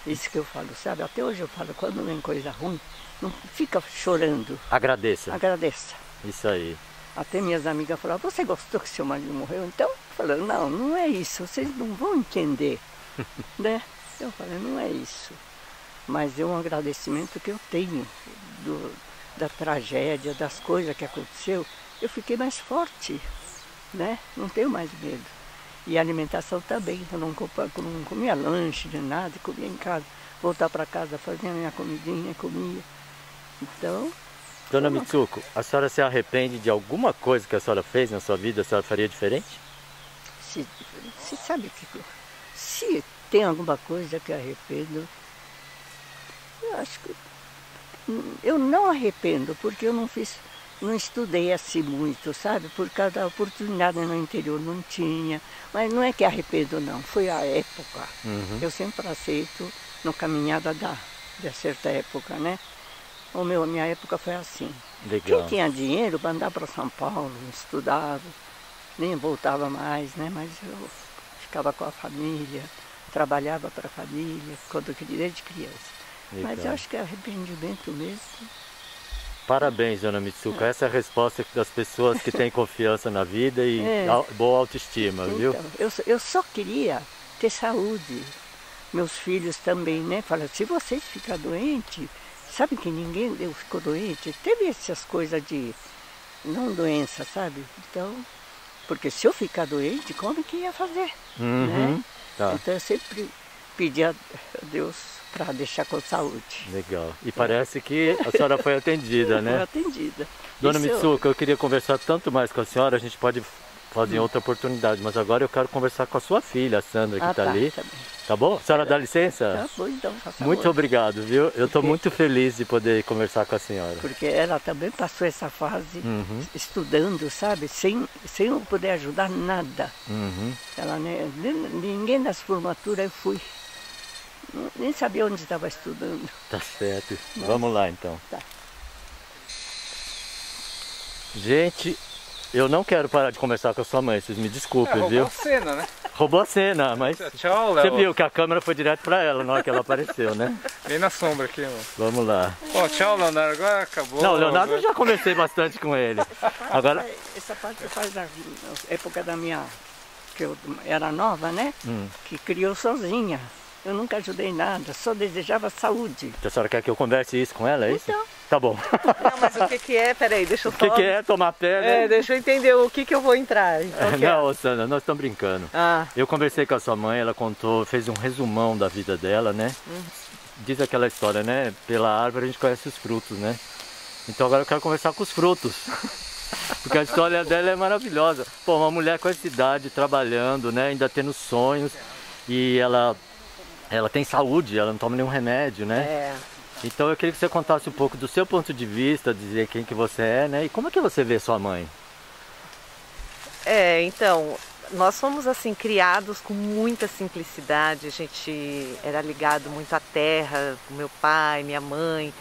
Isso que eu falo, sabe? Até hoje eu falo, quando vem coisa ruim, não fica chorando, Agradeça. agradeça. Isso aí. Até minhas amigas falavam, você gostou que seu marido morreu? Então, falando, não, não é isso, vocês não vão entender. né? Eu falei, não é isso. Mas é um agradecimento que eu tenho do- da tragédia, das coisas que aconteceu. Eu fiquei mais forte, né? Não tenho mais medo. E a alimentação também, eu não, não comia lanche nem nada, comia em casa. Voltar para casa, fazia minha comidinha, comia. Então, Dona Mitsuko, a senhora se arrepende de alguma coisa que a senhora fez na sua vida? A senhora faria diferente? Se, se sabe que se tem alguma coisa que arrependo, eu acho que hum, eu não arrependo, porque eu não fiz, não estudei assim muito, sabe? Por causa da oportunidade no interior não tinha. Mas não é que arrependo não, foi a época. Uhum. Eu sempre aceito no caminhada da, de certa época, né? O meu, a minha época foi assim. Legal. Quem tinha dinheiro para andar para São Paulo, estudava, nem voltava mais, né? Mas eu ficava com a família, trabalhava para a família, quando eu queria, desde criança. Mas eu Legal. acho que é arrependimento mesmo. Parabéns, Dona Mitsuko. Essa é a resposta das pessoas que têm confiança na vida e É. boa autoestima, viu? Então, eu, só- eu só queria ter saúde. Meus filhos também, né? Falaram, se vocês ficar doente, sabe que ninguém deu, ficou doente? Teve essas coisas de, não doença, sabe? Então, porque se eu ficar doente, como que ia fazer? Uhum. Né? Tá, Então eu sempre pedi a Deus para deixar com saúde. legal. E parece que a senhora foi atendida, né? atendida. Dona Isso eu- queria conversar tanto mais com a senhora, a gente pode fazer em outra oportunidade, mas agora eu quero conversar com a sua filha, a Sandra, que Ah, está tá, ali. tá. Tá bom? A senhora dá licença? Tá bom, então, Muito obrigado, viu? Eu estou muito feliz de poder conversar com a senhora. Porque ela também passou essa fase Uhum. estudando, sabe? Sem, sem eu poder ajudar nada. Uhum. Ela, ninguém das formaturas eu fui. Nem sabia onde estava estudando. Tá certo. Vamos lá então. Tá. Gente, eu não quero parar de conversar com a sua mãe, vocês me É, desculpem, roubou viu? a cena, né? Roubou a cena, mas Tchau, você Léo. viu que a câmera foi direto pra ela na hora que ela apareceu, né? Bem na sombra aqui, mano. Vamos lá. Bom, tchau, Leonardo. Agora acabou. Não, o Leonardo eu já conversei bastante com ele. Agora. Essa parte faz da época da minha. que eu era nova, né? Hum. Que criou sozinha. Eu nunca ajudei nada, só desejava saúde. A senhora quer que eu converse isso com ela, é isso? Então. Tá bom. Não, mas o que que é? Peraí, deixa eu O só... que, que é tomar pé, né? É, deixa eu entender o que que eu vou entrar. Então, que é? Não, Sandra, nós estamos brincando. Ah, Eu conversei com a sua mãe, ela contou, fez um resumão da vida dela, né? Diz aquela história, né? Pela árvore a gente conhece os frutos, né? Então agora eu quero conversar com os frutos. Porque a história dela é maravilhosa. Pô, uma mulher com essa idade, trabalhando, né? Ainda tendo sonhos. E ela, ela tem saúde, ela não toma nenhum remédio, né? é. Então eu queria que você contasse um pouco do seu ponto de vista, dizer quem que você é, né? E como é que você vê sua mãe? É, então, nós fomos assim criados com muita simplicidade. A gente era ligado muito à terra, com meu pai, minha mãe.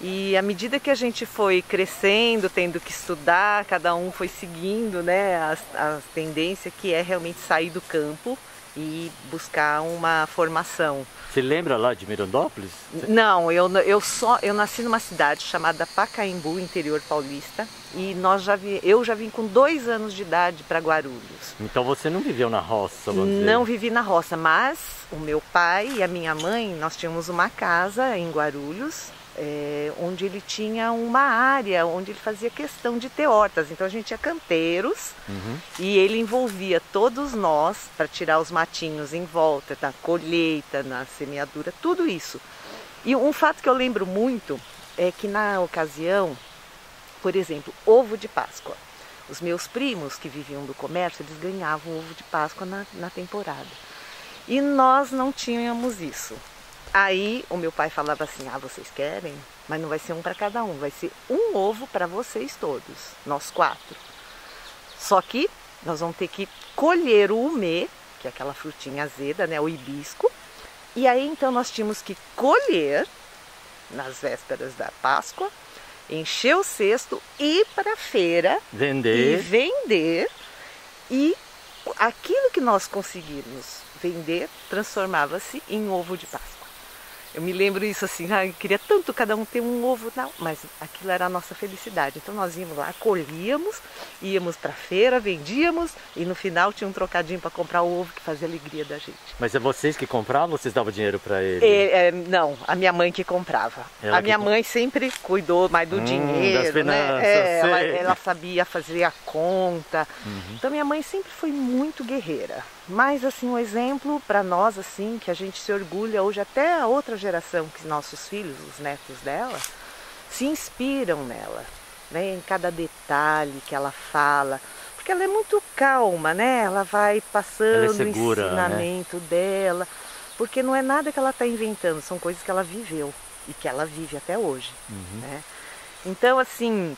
E à medida que a gente foi crescendo, tendo que estudar, cada um foi seguindo né, as, as tendências que é realmente sair do campo e buscar uma formação. Você lembra lá de Mirandópolis? Não, eu, eu só eu nasci numa cidade chamada Pacaembu, interior paulista, e nós já vi, eu já vim com dois anos de idade para Guarulhos. Então você não viveu na roça? Não vivi na roça, mas o meu pai e a minha mãe, nós tínhamos uma casa em Guarulhos é, onde ele tinha uma área onde ele fazia questão de ter hortas. Então a gente tinha canteiros uhum. e ele envolvia todos nós para tirar os matinhos em volta, da colheita, na semeadura, tudo isso. E um fato que eu lembro muito é que na ocasião, por exemplo, ovo de Páscoa. Os meus primos que viviam do comércio, eles ganhavam ovo de Páscoa na, na temporada. E nós não tínhamos isso. Aí o meu pai falava assim: Ah, vocês querem? Mas não vai ser um para cada um, vai ser um ovo para vocês todos, nós quatro. Só que nós vamos ter que colher o umê, que é aquela frutinha azeda, né, o hibisco. E aí então nós tínhamos que colher nas vésperas da Páscoa, encher o cesto, ir para a feira vender. e vender. E aquilo que nós conseguirmos vender transformava-se em ovo de Páscoa. Eu me lembro isso assim, ah, eu queria tanto cada um ter um ovo, não, mas aquilo era a nossa felicidade. Então nós íamos lá, colhíamos, íamos para feira, vendíamos e no final tinha um trocadinho para comprar o ovo que fazia a alegria da gente. Mas é vocês que compravam ou vocês davam dinheiro para ele? É, é, não, a minha mãe que comprava. Ela a minha que... mãe sempre cuidou mais do hum, dinheiro, né? É, ela, ela, sabia fazer a conta. Uhum. Então minha mãe sempre foi muito guerreira. Mas assim, um exemplo para nós assim, que a gente se orgulha hoje até a outra geração, que nossos filhos, os netos dela, se inspiram nela, né? Em cada detalhe que ela fala, porque ela é muito calma, né? Ela vai passando ela é segura, o né? ensinamento né? dela, porque não é nada que ela está inventando, são coisas que ela viveu e que ela vive até hoje, uhum. né? Então, assim,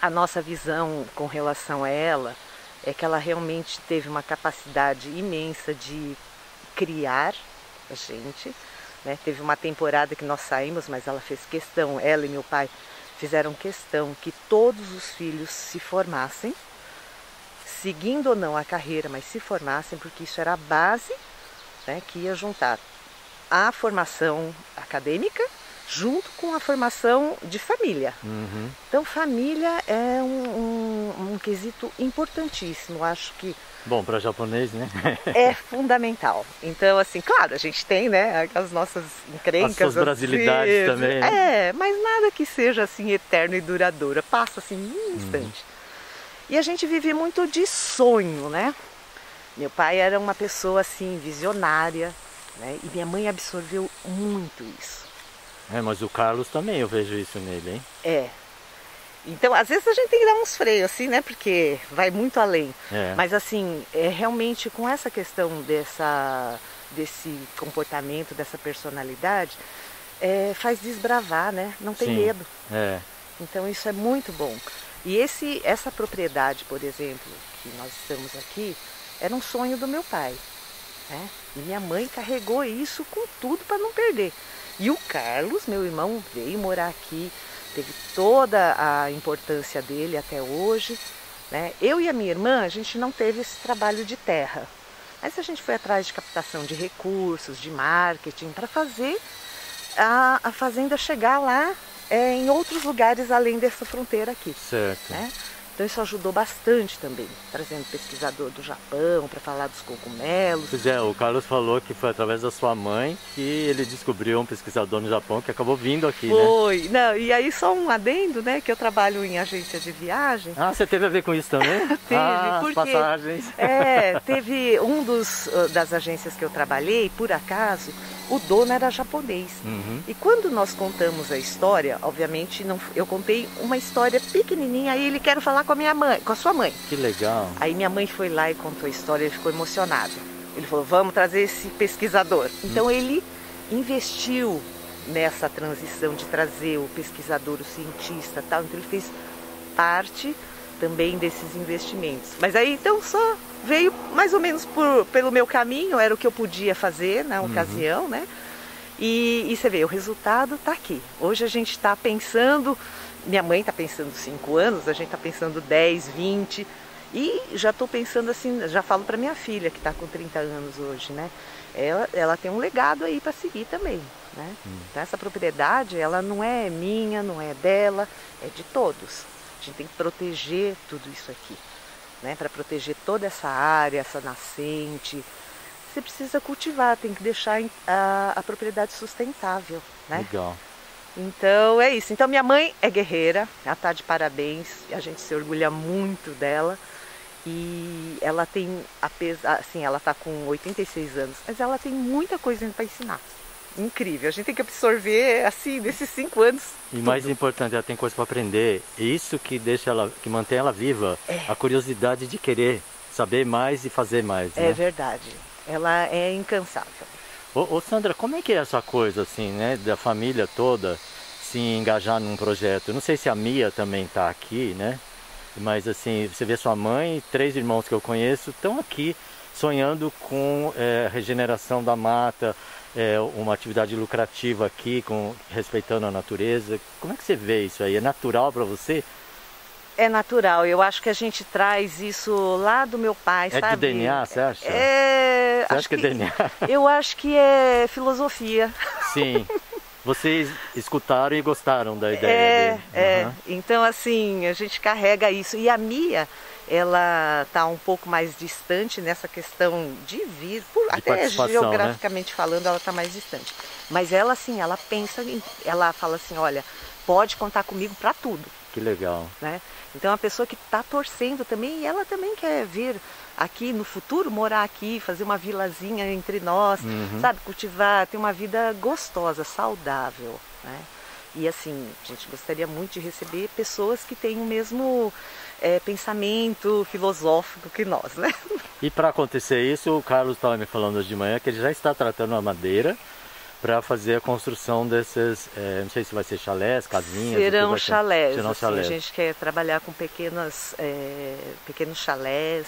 a nossa visão com relação a ela é que ela realmente teve uma capacidade imensa de criar a gente. Né? Teve uma temporada que nós saímos, mas ela fez questão, ela e meu pai fizeram questão que todos os filhos se formassem, seguindo ou não a carreira, mas se formassem, porque isso era a base né, que ia juntar a formação acadêmica junto com a formação de família. Uhum. Então, família é um, um, um, quesito importantíssimo. Acho que. Bom, para japonês, né? é fundamental. Então, assim, claro, a gente tem, né, as nossas encrencas. As suas brasilidades assim, também. Né? É, mas nada que seja assim eterno e duradoura. Passa assim um uhum. instante. Uhum. E a gente vive muito de sonho, né? Meu pai era uma pessoa assim visionária, né? E minha mãe absorveu muito isso. É, mas o Carlos também eu vejo isso nele, hein? É. Então, às vezes a gente tem que dar uns freios, assim, né? Porque vai muito além. É. Mas, assim, é realmente com essa questão dessa, desse comportamento, dessa personalidade, é, faz desbravar, né? Não tem Sim. medo. É. Então, isso é muito bom. E esse, essa propriedade, por exemplo, que nós estamos aqui, era um sonho do meu pai. Né? E minha mãe carregou isso com tudo para não perder. E o Carlos, meu irmão, veio morar aqui, teve toda a importância dele até hoje. Né? Eu e a minha irmã, a gente não teve esse trabalho de terra. Mas a gente foi atrás de captação de recursos, de marketing, para fazer a, a, fazenda chegar lá é, em outros lugares além dessa fronteira aqui. Certo. Né? Então isso ajudou bastante também, trazendo pesquisador do Japão para falar dos cogumelos. Pois é, o Carlos falou que foi através da sua mãe que ele descobriu um pesquisador no Japão que acabou vindo aqui, foi. né? Foi, não, e aí só um adendo, né, que eu trabalho em agência de viagem. Ah, você teve a ver com isso também? teve, ah, porque passagens. é, teve um dos das agências que eu trabalhei, por acaso, o dono era japonês. Uhum. E quando nós contamos a história, obviamente não, eu contei uma história pequenininha, aí ele quer falar com a minha mãe, com a sua mãe. Que legal. Aí minha mãe foi lá e contou a história, ele ficou emocionado. Ele falou: "Vamos trazer esse pesquisador". Então hum. ele investiu nessa transição de trazer o pesquisador, o cientista, tal. Então ele fez parte também desses investimentos. Mas aí então só veio mais ou menos por, pelo meu caminho, era o que eu podia fazer na uhum. ocasião, né? E, e você vê, o resultado está aqui. Hoje a gente está pensando, minha mãe está pensando 5 anos, a gente está pensando 10, 20. E já estou pensando assim, já falo para minha filha, que está com 30 anos hoje, né? Ela, ela tem um legado aí para seguir também, né? Hum. Então essa propriedade, ela não é minha, não é dela, é de todos. A gente tem que proteger tudo isso aqui, né? Para proteger toda essa área, essa nascente, você precisa cultivar, tem que deixar a, a propriedade sustentável, né? Legal. Então é isso. Então minha mãe é guerreira, ela está de parabéns, a gente se orgulha muito dela. E ela tem, apesar, assim, ela está com 86 anos, mas ela tem muita coisa para ensinar. Incrível, a gente tem que absorver assim nesses cinco anos. E tudo. mais importante, ela tem coisa para aprender. Isso que deixa ela, que mantém ela viva, é. a curiosidade de querer saber mais e fazer mais. É né? verdade. Ela é incansável. Ô, ô, Sandra, como é que é essa coisa assim, né, da família toda se engajar num projeto? Eu não sei se a Mia também está aqui, né? Mas assim, você vê sua mãe, três irmãos que eu conheço estão aqui sonhando com é, regeneração da mata, é, uma atividade lucrativa aqui, com respeitando a natureza. Como é que você vê isso aí? É natural para você? É natural, eu acho que a gente traz isso lá do meu pai, é sabe? É DNA, você acha? É... Você acha que, que é DNA? Eu acho que é filosofia. Sim. Vocês escutaram e gostaram da ideia é, dele. É, então assim, a gente carrega isso. E a Mia, ela está um pouco mais distante nessa questão de vir, por, de até né? geograficamente né? falando, ela está mais distante. Mas ela assim, ela pensa, em, ela fala assim, olha, pode contar comigo para tudo. Que legal. Né? Então a pessoa que está torcendo também, ela também quer vir aqui no futuro, morar aqui, fazer uma vilazinha entre nós, uhum. sabe, cultivar, ter uma vida gostosa, saudável, né? E assim, a gente gostaria muito de receber pessoas que têm o mesmo é, pensamento filosófico que nós, né? E para acontecer isso, o Carlos estava me falando hoje de manhã que ele já está tratando a madeira para fazer a construção desses, é, não sei se vai ser chalés, casinhas. Serão chalés, Serão assim, chalés. A gente quer trabalhar com pequenas, é, pequenos chalés,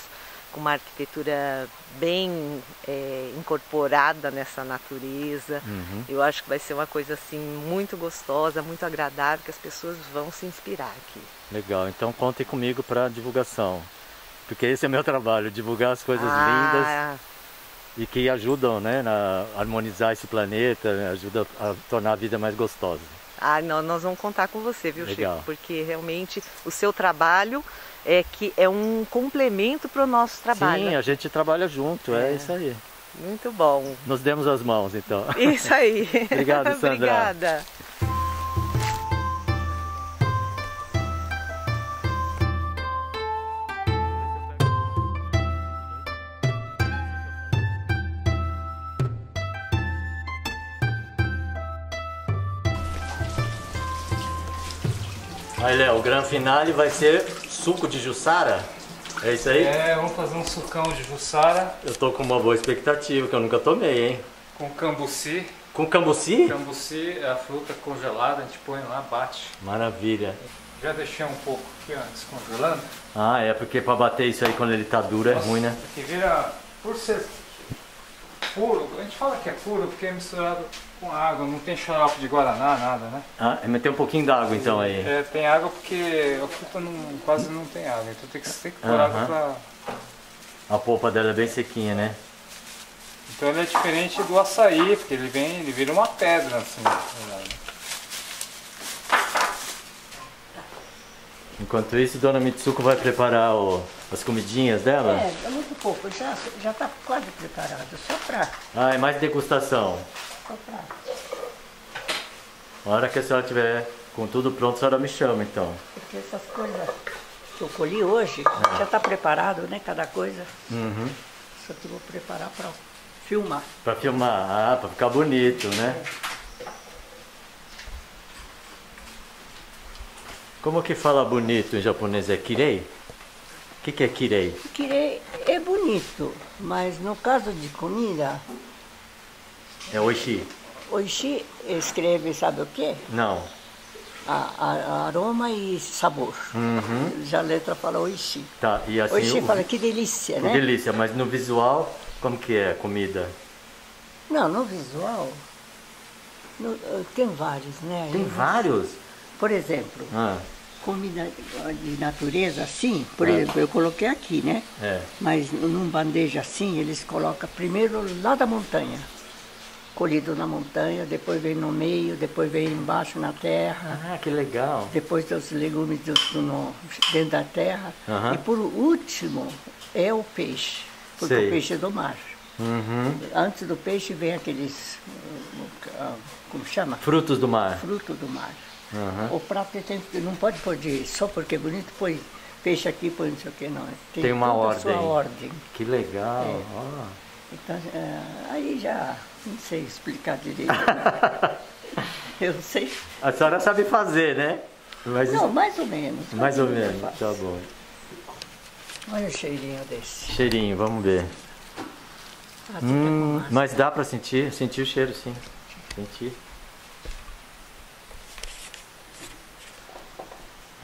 com uma arquitetura bem é, incorporada nessa natureza. Uhum. Eu acho que vai ser uma coisa assim muito gostosa, muito agradável, que as pessoas vão se inspirar aqui. Legal, então contem comigo para divulgação, porque esse é meu trabalho, divulgar as coisas ah, lindas e que ajudam né, a harmonizar esse planeta, né, ajuda a tornar a vida mais gostosa. Ah, não, nós vamos contar com você, viu, Legal. Chico? Porque realmente o seu trabalho é que é um complemento para o nosso trabalho. Sim, a gente trabalha junto, é, é isso aí. Muito bom. Nos demos as mãos, então. Isso aí. Obrigado, Sandra. Obrigada. Aí, Léo, o grande finale vai ser suco de Jussara? É isso aí? É, vamos fazer um sucão de Jussara. Eu tô com uma boa expectativa, que eu nunca tomei, hein? Com cambuci. Com cambuci? Cambuci é a fruta congelada, a gente põe lá, bate. Maravilha. Já deixei um pouco aqui antes congelando. Ah, é porque para bater isso aí quando ele tá duro Nossa, é ruim, né? Que vira, por ser puro, a gente fala que é puro porque é misturado com água, não tem xarope de guaraná, nada, né? Ah, é meter um pouquinho d'água então aí. É, tem água porque a fruta não, quase não tem água, então tem que, tem que pôr uh -huh. água pra... A polpa dela é bem sequinha, né? Então ele é diferente do açaí, porque ele vem, ele vira uma pedra assim. Enquanto isso, Dona Mitsuko vai preparar o, as comidinhas dela? É, é muito pouco, já já está quase preparado, só para... Ah, é mais degustação. Só para... A hora que a senhora tiver com tudo pronto, a senhora me chama então. Porque essas coisas que eu colhi hoje, é. já está preparado, né, cada coisa. Uhum. Só que eu vou preparar para filmar. Para filmar, ah, para ficar bonito, né? É. Como que fala bonito em japonês? É kirei? O que, que é kirei? Kirei é bonito, mas no caso de comida... É oishi. Oishi escreve sabe o quê? Não. A, a, aroma e sabor. Uhum. Já a letra fala oishi. Tá, e assim... Oishi o, fala que delícia, né? Que delícia, mas no visual, como que é a comida? Não, no visual... No, eh, tem vários, né? Tem vários? Por exemplo, ah. comida de natureza assim, por ah. exemplo, eu coloquei aqui, né? É. Mas num bandeja assim, eles colocam primeiro lá da montanha. Colhido na montanha, depois vem no meio, depois vem embaixo na terra. Ah, que legal. Depois tem os legumes no, dentro da terra. E por último é o peixe, porque Sei. o peixe é do mar. Uhum. Antes do peixe vem aqueles, como chama? Frutos do mar. Fruto do mar. Uhum. O prato tem, não pode pôr de, só porque é bonito, põe peixe aqui, põe não sei o que, não. Tem, tem uma ordem. ordem. Que legal. É. Oh. Então, é, aí já não sei explicar direito. Né? eu sei. A senhora sabe fazer, né? Mas não, mais ou menos. Mais ou menos, tá bom. Olha o cheirinho desse. Cheirinho, vamos ver. Ah, hum, mas dá pra sentir, sentir o cheiro sim. Sentir.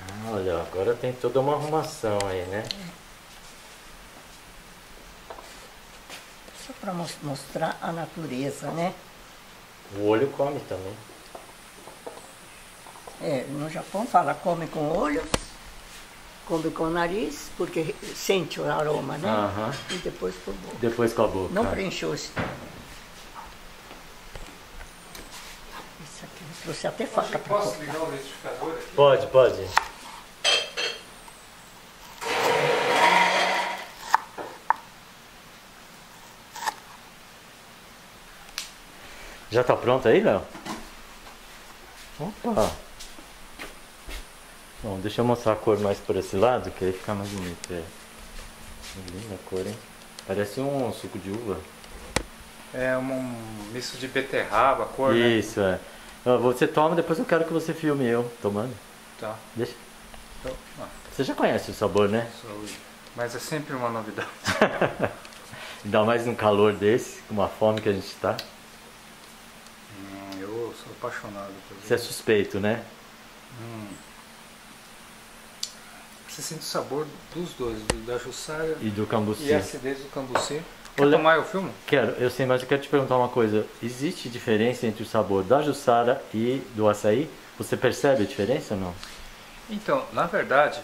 Ah, olha, agora tem toda uma arrumação aí, né? Só para mostrar a natureza, né? O olho come também. É, no Japão fala come com o olho, come com o nariz, porque sente o aroma, né? Uh -huh. E depois com a boca. Depois com a boca. Não preencheu estômago. Isso aqui, eu trouxe até faca para Posso ligar o liquidificador aqui? Pode, pode. Já tá pronto aí, Léo? Opa! Bom, deixa eu mostrar a cor mais por esse lado, que aí fica mais bonito. É. Linda a cor, hein? Parece um suco de uva. É um misto de beterraba, a cor, né? Isso, né? é. Você toma, depois eu quero que você filme eu tomando. Tá. Deixa. Então, ah. Você já conhece o sabor, né? Mas é sempre uma novidade. Ainda mais num calor desse, com uma fome que a gente tá apaixonado por Você é suspeito, né? Hum. Você sente o sabor dos dois, da Jussara e do cambuci. E a acidez do cambuci. Quer Olha, tomar o filme? Quero, eu sei, mas eu quero te perguntar uma coisa. Existe diferença entre o sabor da Jussara e do açaí? Você percebe a diferença ou não? Então, na verdade,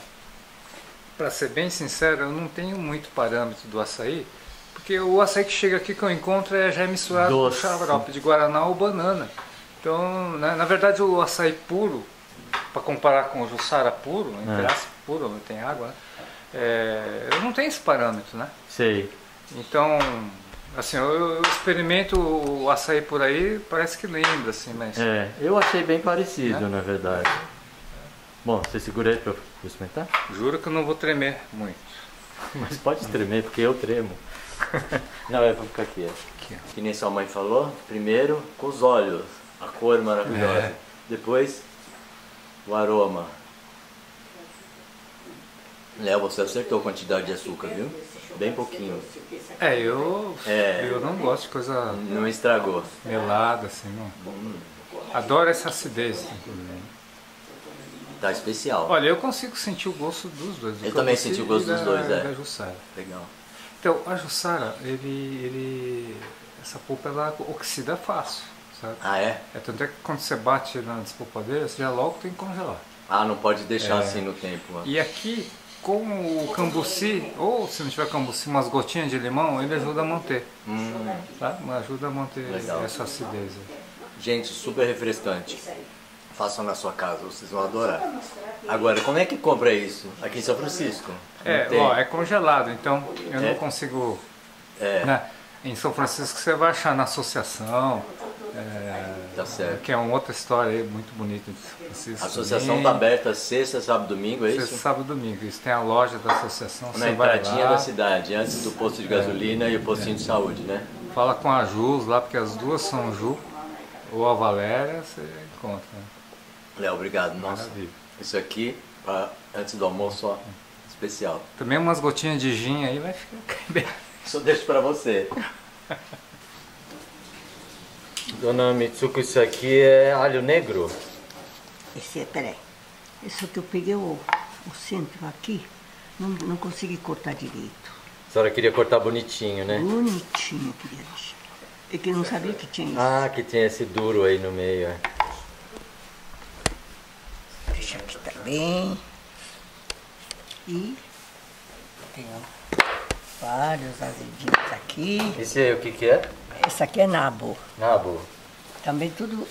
para ser bem sincero, eu não tenho muito parâmetro do açaí, porque o açaí que chega aqui que eu encontro é, já é misturado Doce. com xarope de guaraná ou banana. Então, né, na verdade, o açaí puro, para comparar com o Jussara puro, em é. puro, tem água, né? é, eu não tenho esse parâmetro, né? Sei. Então, assim, eu, eu, experimento o açaí por aí, parece que lembra, assim, mas... É, eu achei bem parecido, né? na verdade. Bom, você segura aí para experimentar? Juro que eu não vou tremer muito. Mas pode tremer, porque eu tremo. não, é, vamos ficar aqui. aqui que nem sua mãe falou, primeiro com os olhos. A cor maravilhosa. É. Depois, o aroma. Léo, você acertou a quantidade de açúcar, viu? Bem pouquinho. É, eu, é, eu não gosto de coisa. Não estragou. Melada, assim, não. Hum. Adoro essa acidez, inclusive. Tá especial. Olha, eu consigo sentir o gosto dos dois. Do eu também senti o gosto dos dois, da, é. Da Jussara. Legal. Então, a Jussara, ele, ele, essa polpa ela oxida fácil. Certo? Ah, é? É tanto é que quando você bate na despopadeira, você já logo tem que congelar. Ah, não pode deixar é. assim no tempo. Mano. E aqui, com o cambuci, ou se não tiver cambuci, umas gotinhas de limão, ele ajuda a manter. Hum. Tá? Ajuda a manter Legal. essa acidez. Gente, super refrescante. Façam na sua casa, vocês vão adorar. Agora, como é que compra isso? Aqui em São Francisco? é, ó, é congelado, então eu é. não consigo. É. Né? Em São Francisco você vai achar na associação, é, tá certo. Que é uma outra história aí, muito bonita. A associação está aberta sexta, sábado, domingo, é isso? Sexta, sábado, domingo. Isso tem a loja da associação. Na entradinha da cidade, antes do posto de gasolina é, e o postinho é. de saúde, né? Fala com a Jus lá, porque as duas são Ju, ou a Valéria, você encontra. Né? Léo, obrigado. Nossa, Maravilha. isso aqui, pra, antes do almoço, ó, especial. Também umas gotinhas de gin aí vai ficar bem. Só deixo para você. Dona Mitsuko, isso aqui é alho negro? Esse é, peraí. Isso que eu peguei o, o centro aqui, não, não consegui cortar direito. A senhora queria cortar bonitinho, né? Bonitinho queria deixar. E que não sabia que tinha isso. Ah, que tinha esse duro aí no meio, é. Deixa aqui também. E tem vários azedinhos aqui. Esse aí o que que é? Esse aqui é nabo. Nabo. Também tudo...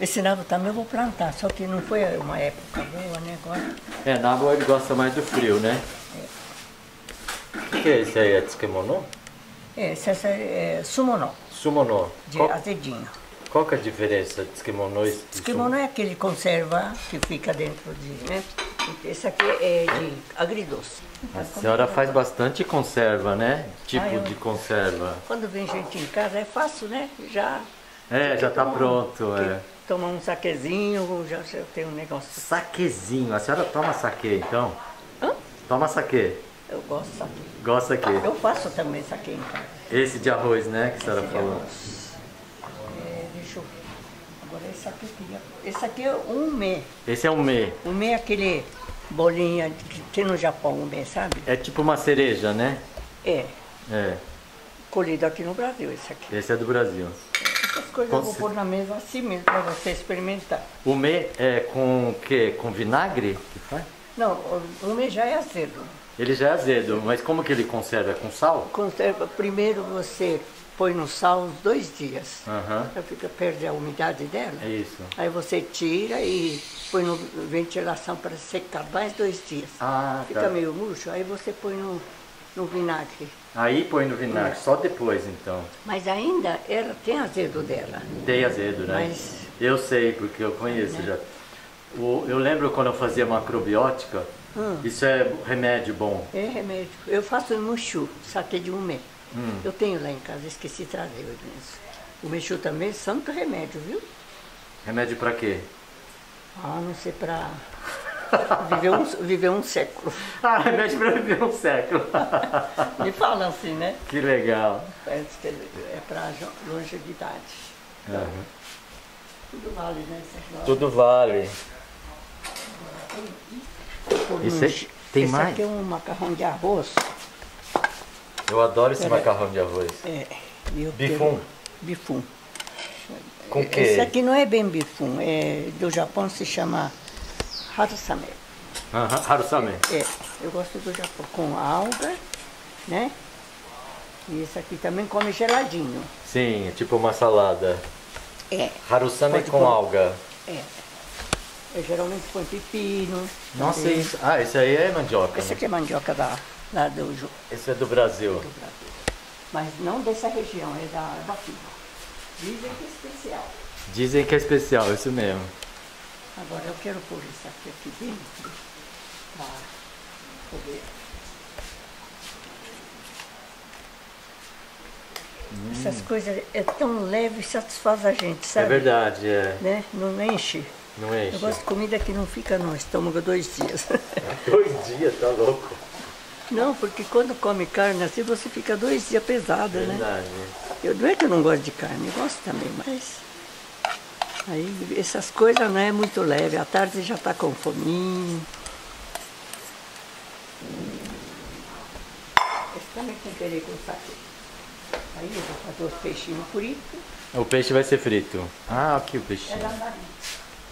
Esse nabo também eu vou plantar, só que não foi uma época boa, né, agora. É, nabo ele gosta mais do frio, né? É. O que, que é esse aí? É tsukemono? É, esse é, é sumonó. Sumonó. De Qual... azedinho. Qual que é a diferença de tsukemono e Tsukemono é aquele conserva que fica dentro de, né? Esse aqui é de agridoce. A senhora faz bastante conserva, né? Tipo ah, eu... de conserva. Quando vem gente em casa é fácil, né? Já. É, já está pronto, é. Tomar um saquezinho, já, tem um negócio. Saquezinho. A senhora toma saque então? Hã? Toma saque. Eu gosto de saque. Gosta aqui? Eu faço também saque em casa. Esse de arroz, né? Que a senhora falou. Esse aqui, esse aqui é um me. Esse é um me. O me é aquele bolinha que tem no Japão, um me, sabe? É tipo uma cereja, né? É. É. Colhido aqui no Brasil, esse aqui. Esse é do Brasil. Essas coisas com eu vou pôr na mesa assim mesmo para você experimentar. O me é com o quê? Com vinagre que faz? Não, o me já é azedo. Ele já é azedo, mas como que ele conserva? É com sal? Conserva, primeiro você põe no sal uns dois dias. Uhum. Ela fica, perde a umidade dela. É isso. Aí você tira e põe no ventilação para secar mais dois dias. Ah, fica tá. meio murcho, aí você põe no, no vinagre. Aí põe no vinagre, é. só depois então. Mas ainda ela tem azedo dela. Tem azedo, né? Mas... Eu sei, porque eu conheço né? já. O, eu lembro quando eu fazia macrobiótica, hum. isso é remédio bom. É remédio. Eu faço no mushu, saque de um mês. Hum. Eu tenho lá em casa, esqueci de trazer mesmo. O mexu também é santo remédio, viu? Remédio para quê? Ah, não sei, para viver, um, viver um século. Ah, remédio para viver um século. Me fala assim, né? Que legal. É, é para longevidade. Uhum. Tudo vale, né? Tudo vale. Isso é, tem Esse mais? aqui é um macarrão de arroz. Eu adoro esse Pera, macarrão de arroz. É. Bifum? Bifum. Com que? Esse aqui não é bem bifum, é, do Japão se chama harusame. Uhum, harusame. É, eu gosto do Japão com alga, né? E esse aqui também come geladinho. Sim, é tipo uma salada. É. Harusame Pode com alga. É. Eu geralmente põe pepino. Nossa, isso. Ah, esse aí é mandioca. Esse né? aqui é mandioca da lá do Esse é do Brasil. do Brasil. Mas não dessa região, é da Batiba. Dizem que é especial. Dizem que é especial, isso mesmo. Agora eu quero pôr isso aqui, aqui dentro para poder. Hum. Essas coisas é tão leve e satisfaz a gente, sabe? É verdade, é. Né? Não enche. Não enche. Eu gosto de comida que não fica no estômago dois dias. dois dias, tá louco. Não, porque quando come carne assim você fica dois dias pesada, né? Verdade. né? Eu, não é que eu não gosto de carne, eu gosto também, mas. Aí essas coisas não é muito leve. À tarde já está com fominho. Esse também temperei com saque. Aí eu vou fazer os peixinhos fritos. O peixe vai ser frito. Ah, aqui o peixinho. É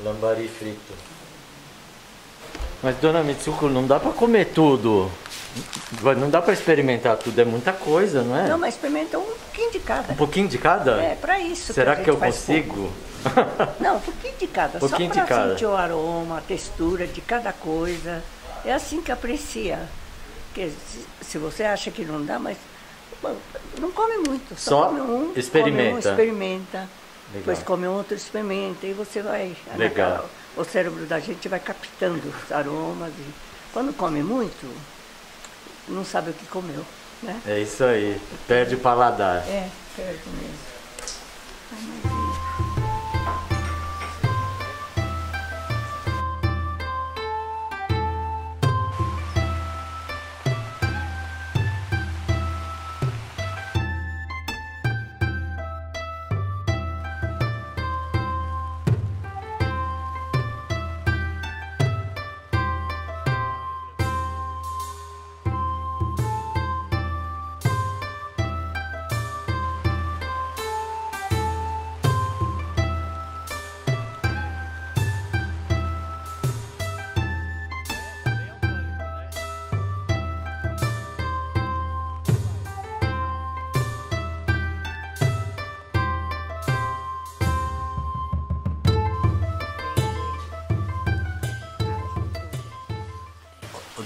lambari. Frito. Mas dona Mitsuko, não dá para comer tudo. Não dá para experimentar tudo, é muita coisa, não é? Não, mas experimenta um pouquinho de cada. Um pouquinho de cada? É, para isso. Será que, que eu consigo? não, um pouquinho de cada. Um pouquinho só para sentir o aroma, a textura de cada coisa. É assim que aprecia. Porque se você acha que não dá, mas não come muito. Só, só come um, experimenta. Come um, experimenta. Legal. Depois come outro, experimenta. E você vai. Legal. o cérebro da gente vai captando os aromas. E quando come muito, não sabe o que comeu. Né? É isso aí, perde o paladar. É, perde mesmo.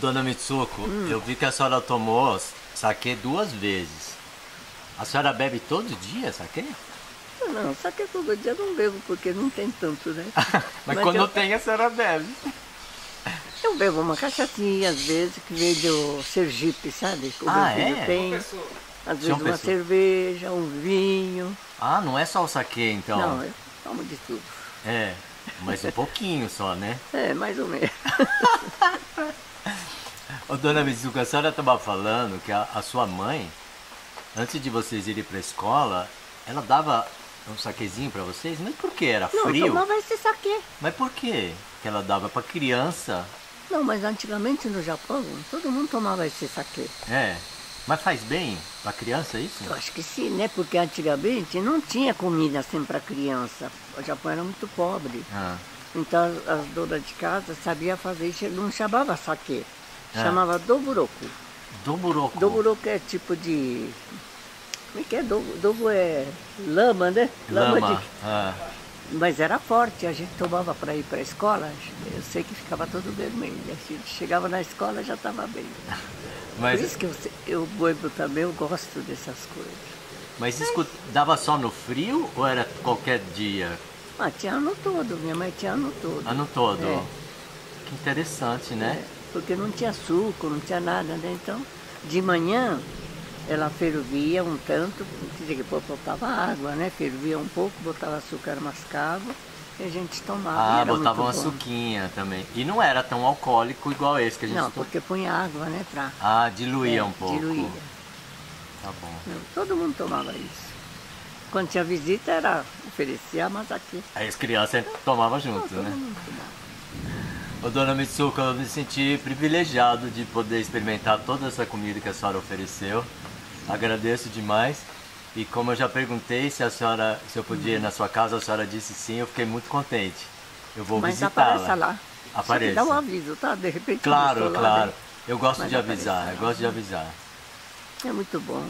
Dona Mitsuko, hum. eu vi que a senhora tomou saque duas vezes. A senhora bebe todo dia saque? Não, saque todo dia não bebo, porque não tem tanto, né? Mas, Mas quando eu... tem, a senhora bebe. Eu bebo uma cachaçinha, às vezes, que vem do Sergipe, sabe? O ah, é? tem. Às vezes uma cerveja, um vinho. Ah, não é só o saque, então? Não, eu tomo de tudo. É, mas um pouquinho só, né? É, mais ou menos. Ô, dona Mizuka, a senhora estava falando que a, a, sua mãe, antes de vocês irem para a escola, ela dava um saquezinho para vocês? Mas por que? Era frio? Não, tomava esse saque. Mas por que que ela dava para criança? Não, mas antigamente no Japão, todo mundo tomava esse saque. É. Mas faz bem para criança isso? Eu acho que sim, né? Porque antigamente não tinha comida assim para criança. O Japão era muito pobre. Ah. Então as donas de casa sabiam fazer isso, não chamava saque. É. Chamava doburoku. Doburoku? Doburoku é tipo de... Como é que é? Dobo, é lama, né? Lama. lama de... Ah. Mas era forte, a gente tomava para ir para a escola, eu sei que ficava todo vermelho. A gente chegava na escola já estava bem. Mas... Por isso que eu, eu bebo também, eu gosto dessas coisas. Mas isso dava só no frio ou era qualquer dia? Ah, tinha ano todo, minha mãe tinha ano todo. Ano todo? É. Que interessante, né? É, porque não tinha suco, não tinha nada, né? Então, de manhã ela fervia um tanto, quer dizer, depois botava água, né? Fervia um pouco, botava açúcar mascavo e a gente tomava. Ah, botava uma suquinha também. E não era tão alcoólico igual esse que a gente Não, porque punha água, né? Pra... Ah, diluía é, um pouco. Diluía. Tá bom. Não, todo mundo tomava isso. Quando tinha visita era oferecia, mas aqui. Aí as crianças tomavam junto, né? Ô, dona Mitsuko, eu me senti privilegiado de poder experimentar toda essa comida que a senhora ofereceu. Agradeço demais. E como eu já perguntei se a senhora, se eu podia ir na sua casa, a senhora disse sim, eu fiquei muito contente. Eu vou visitá-la. Mas apareça lá. Apareça. Dá um aviso, tá? De repente. Claro, claro. Lá, eu gosto de avisar, eu gosto de avisar. É muito bom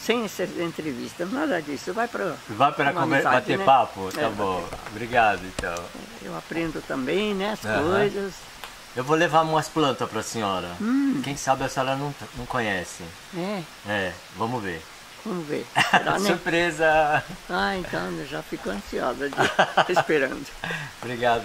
sem entrevista, nada disso. Vai para Vai para bater né? papo? Tá é, bom. Obrigado, então. Eu aprendo também, né, as uhum. coisas. Eu vou levar umas plantas para a senhora. Hum. Quem sabe a senhora não, não conhece. É? É, vamos ver. Vamos ver. Será, né? Surpresa! Ah, então eu já fico ansiosa de... esperando. Obrigado.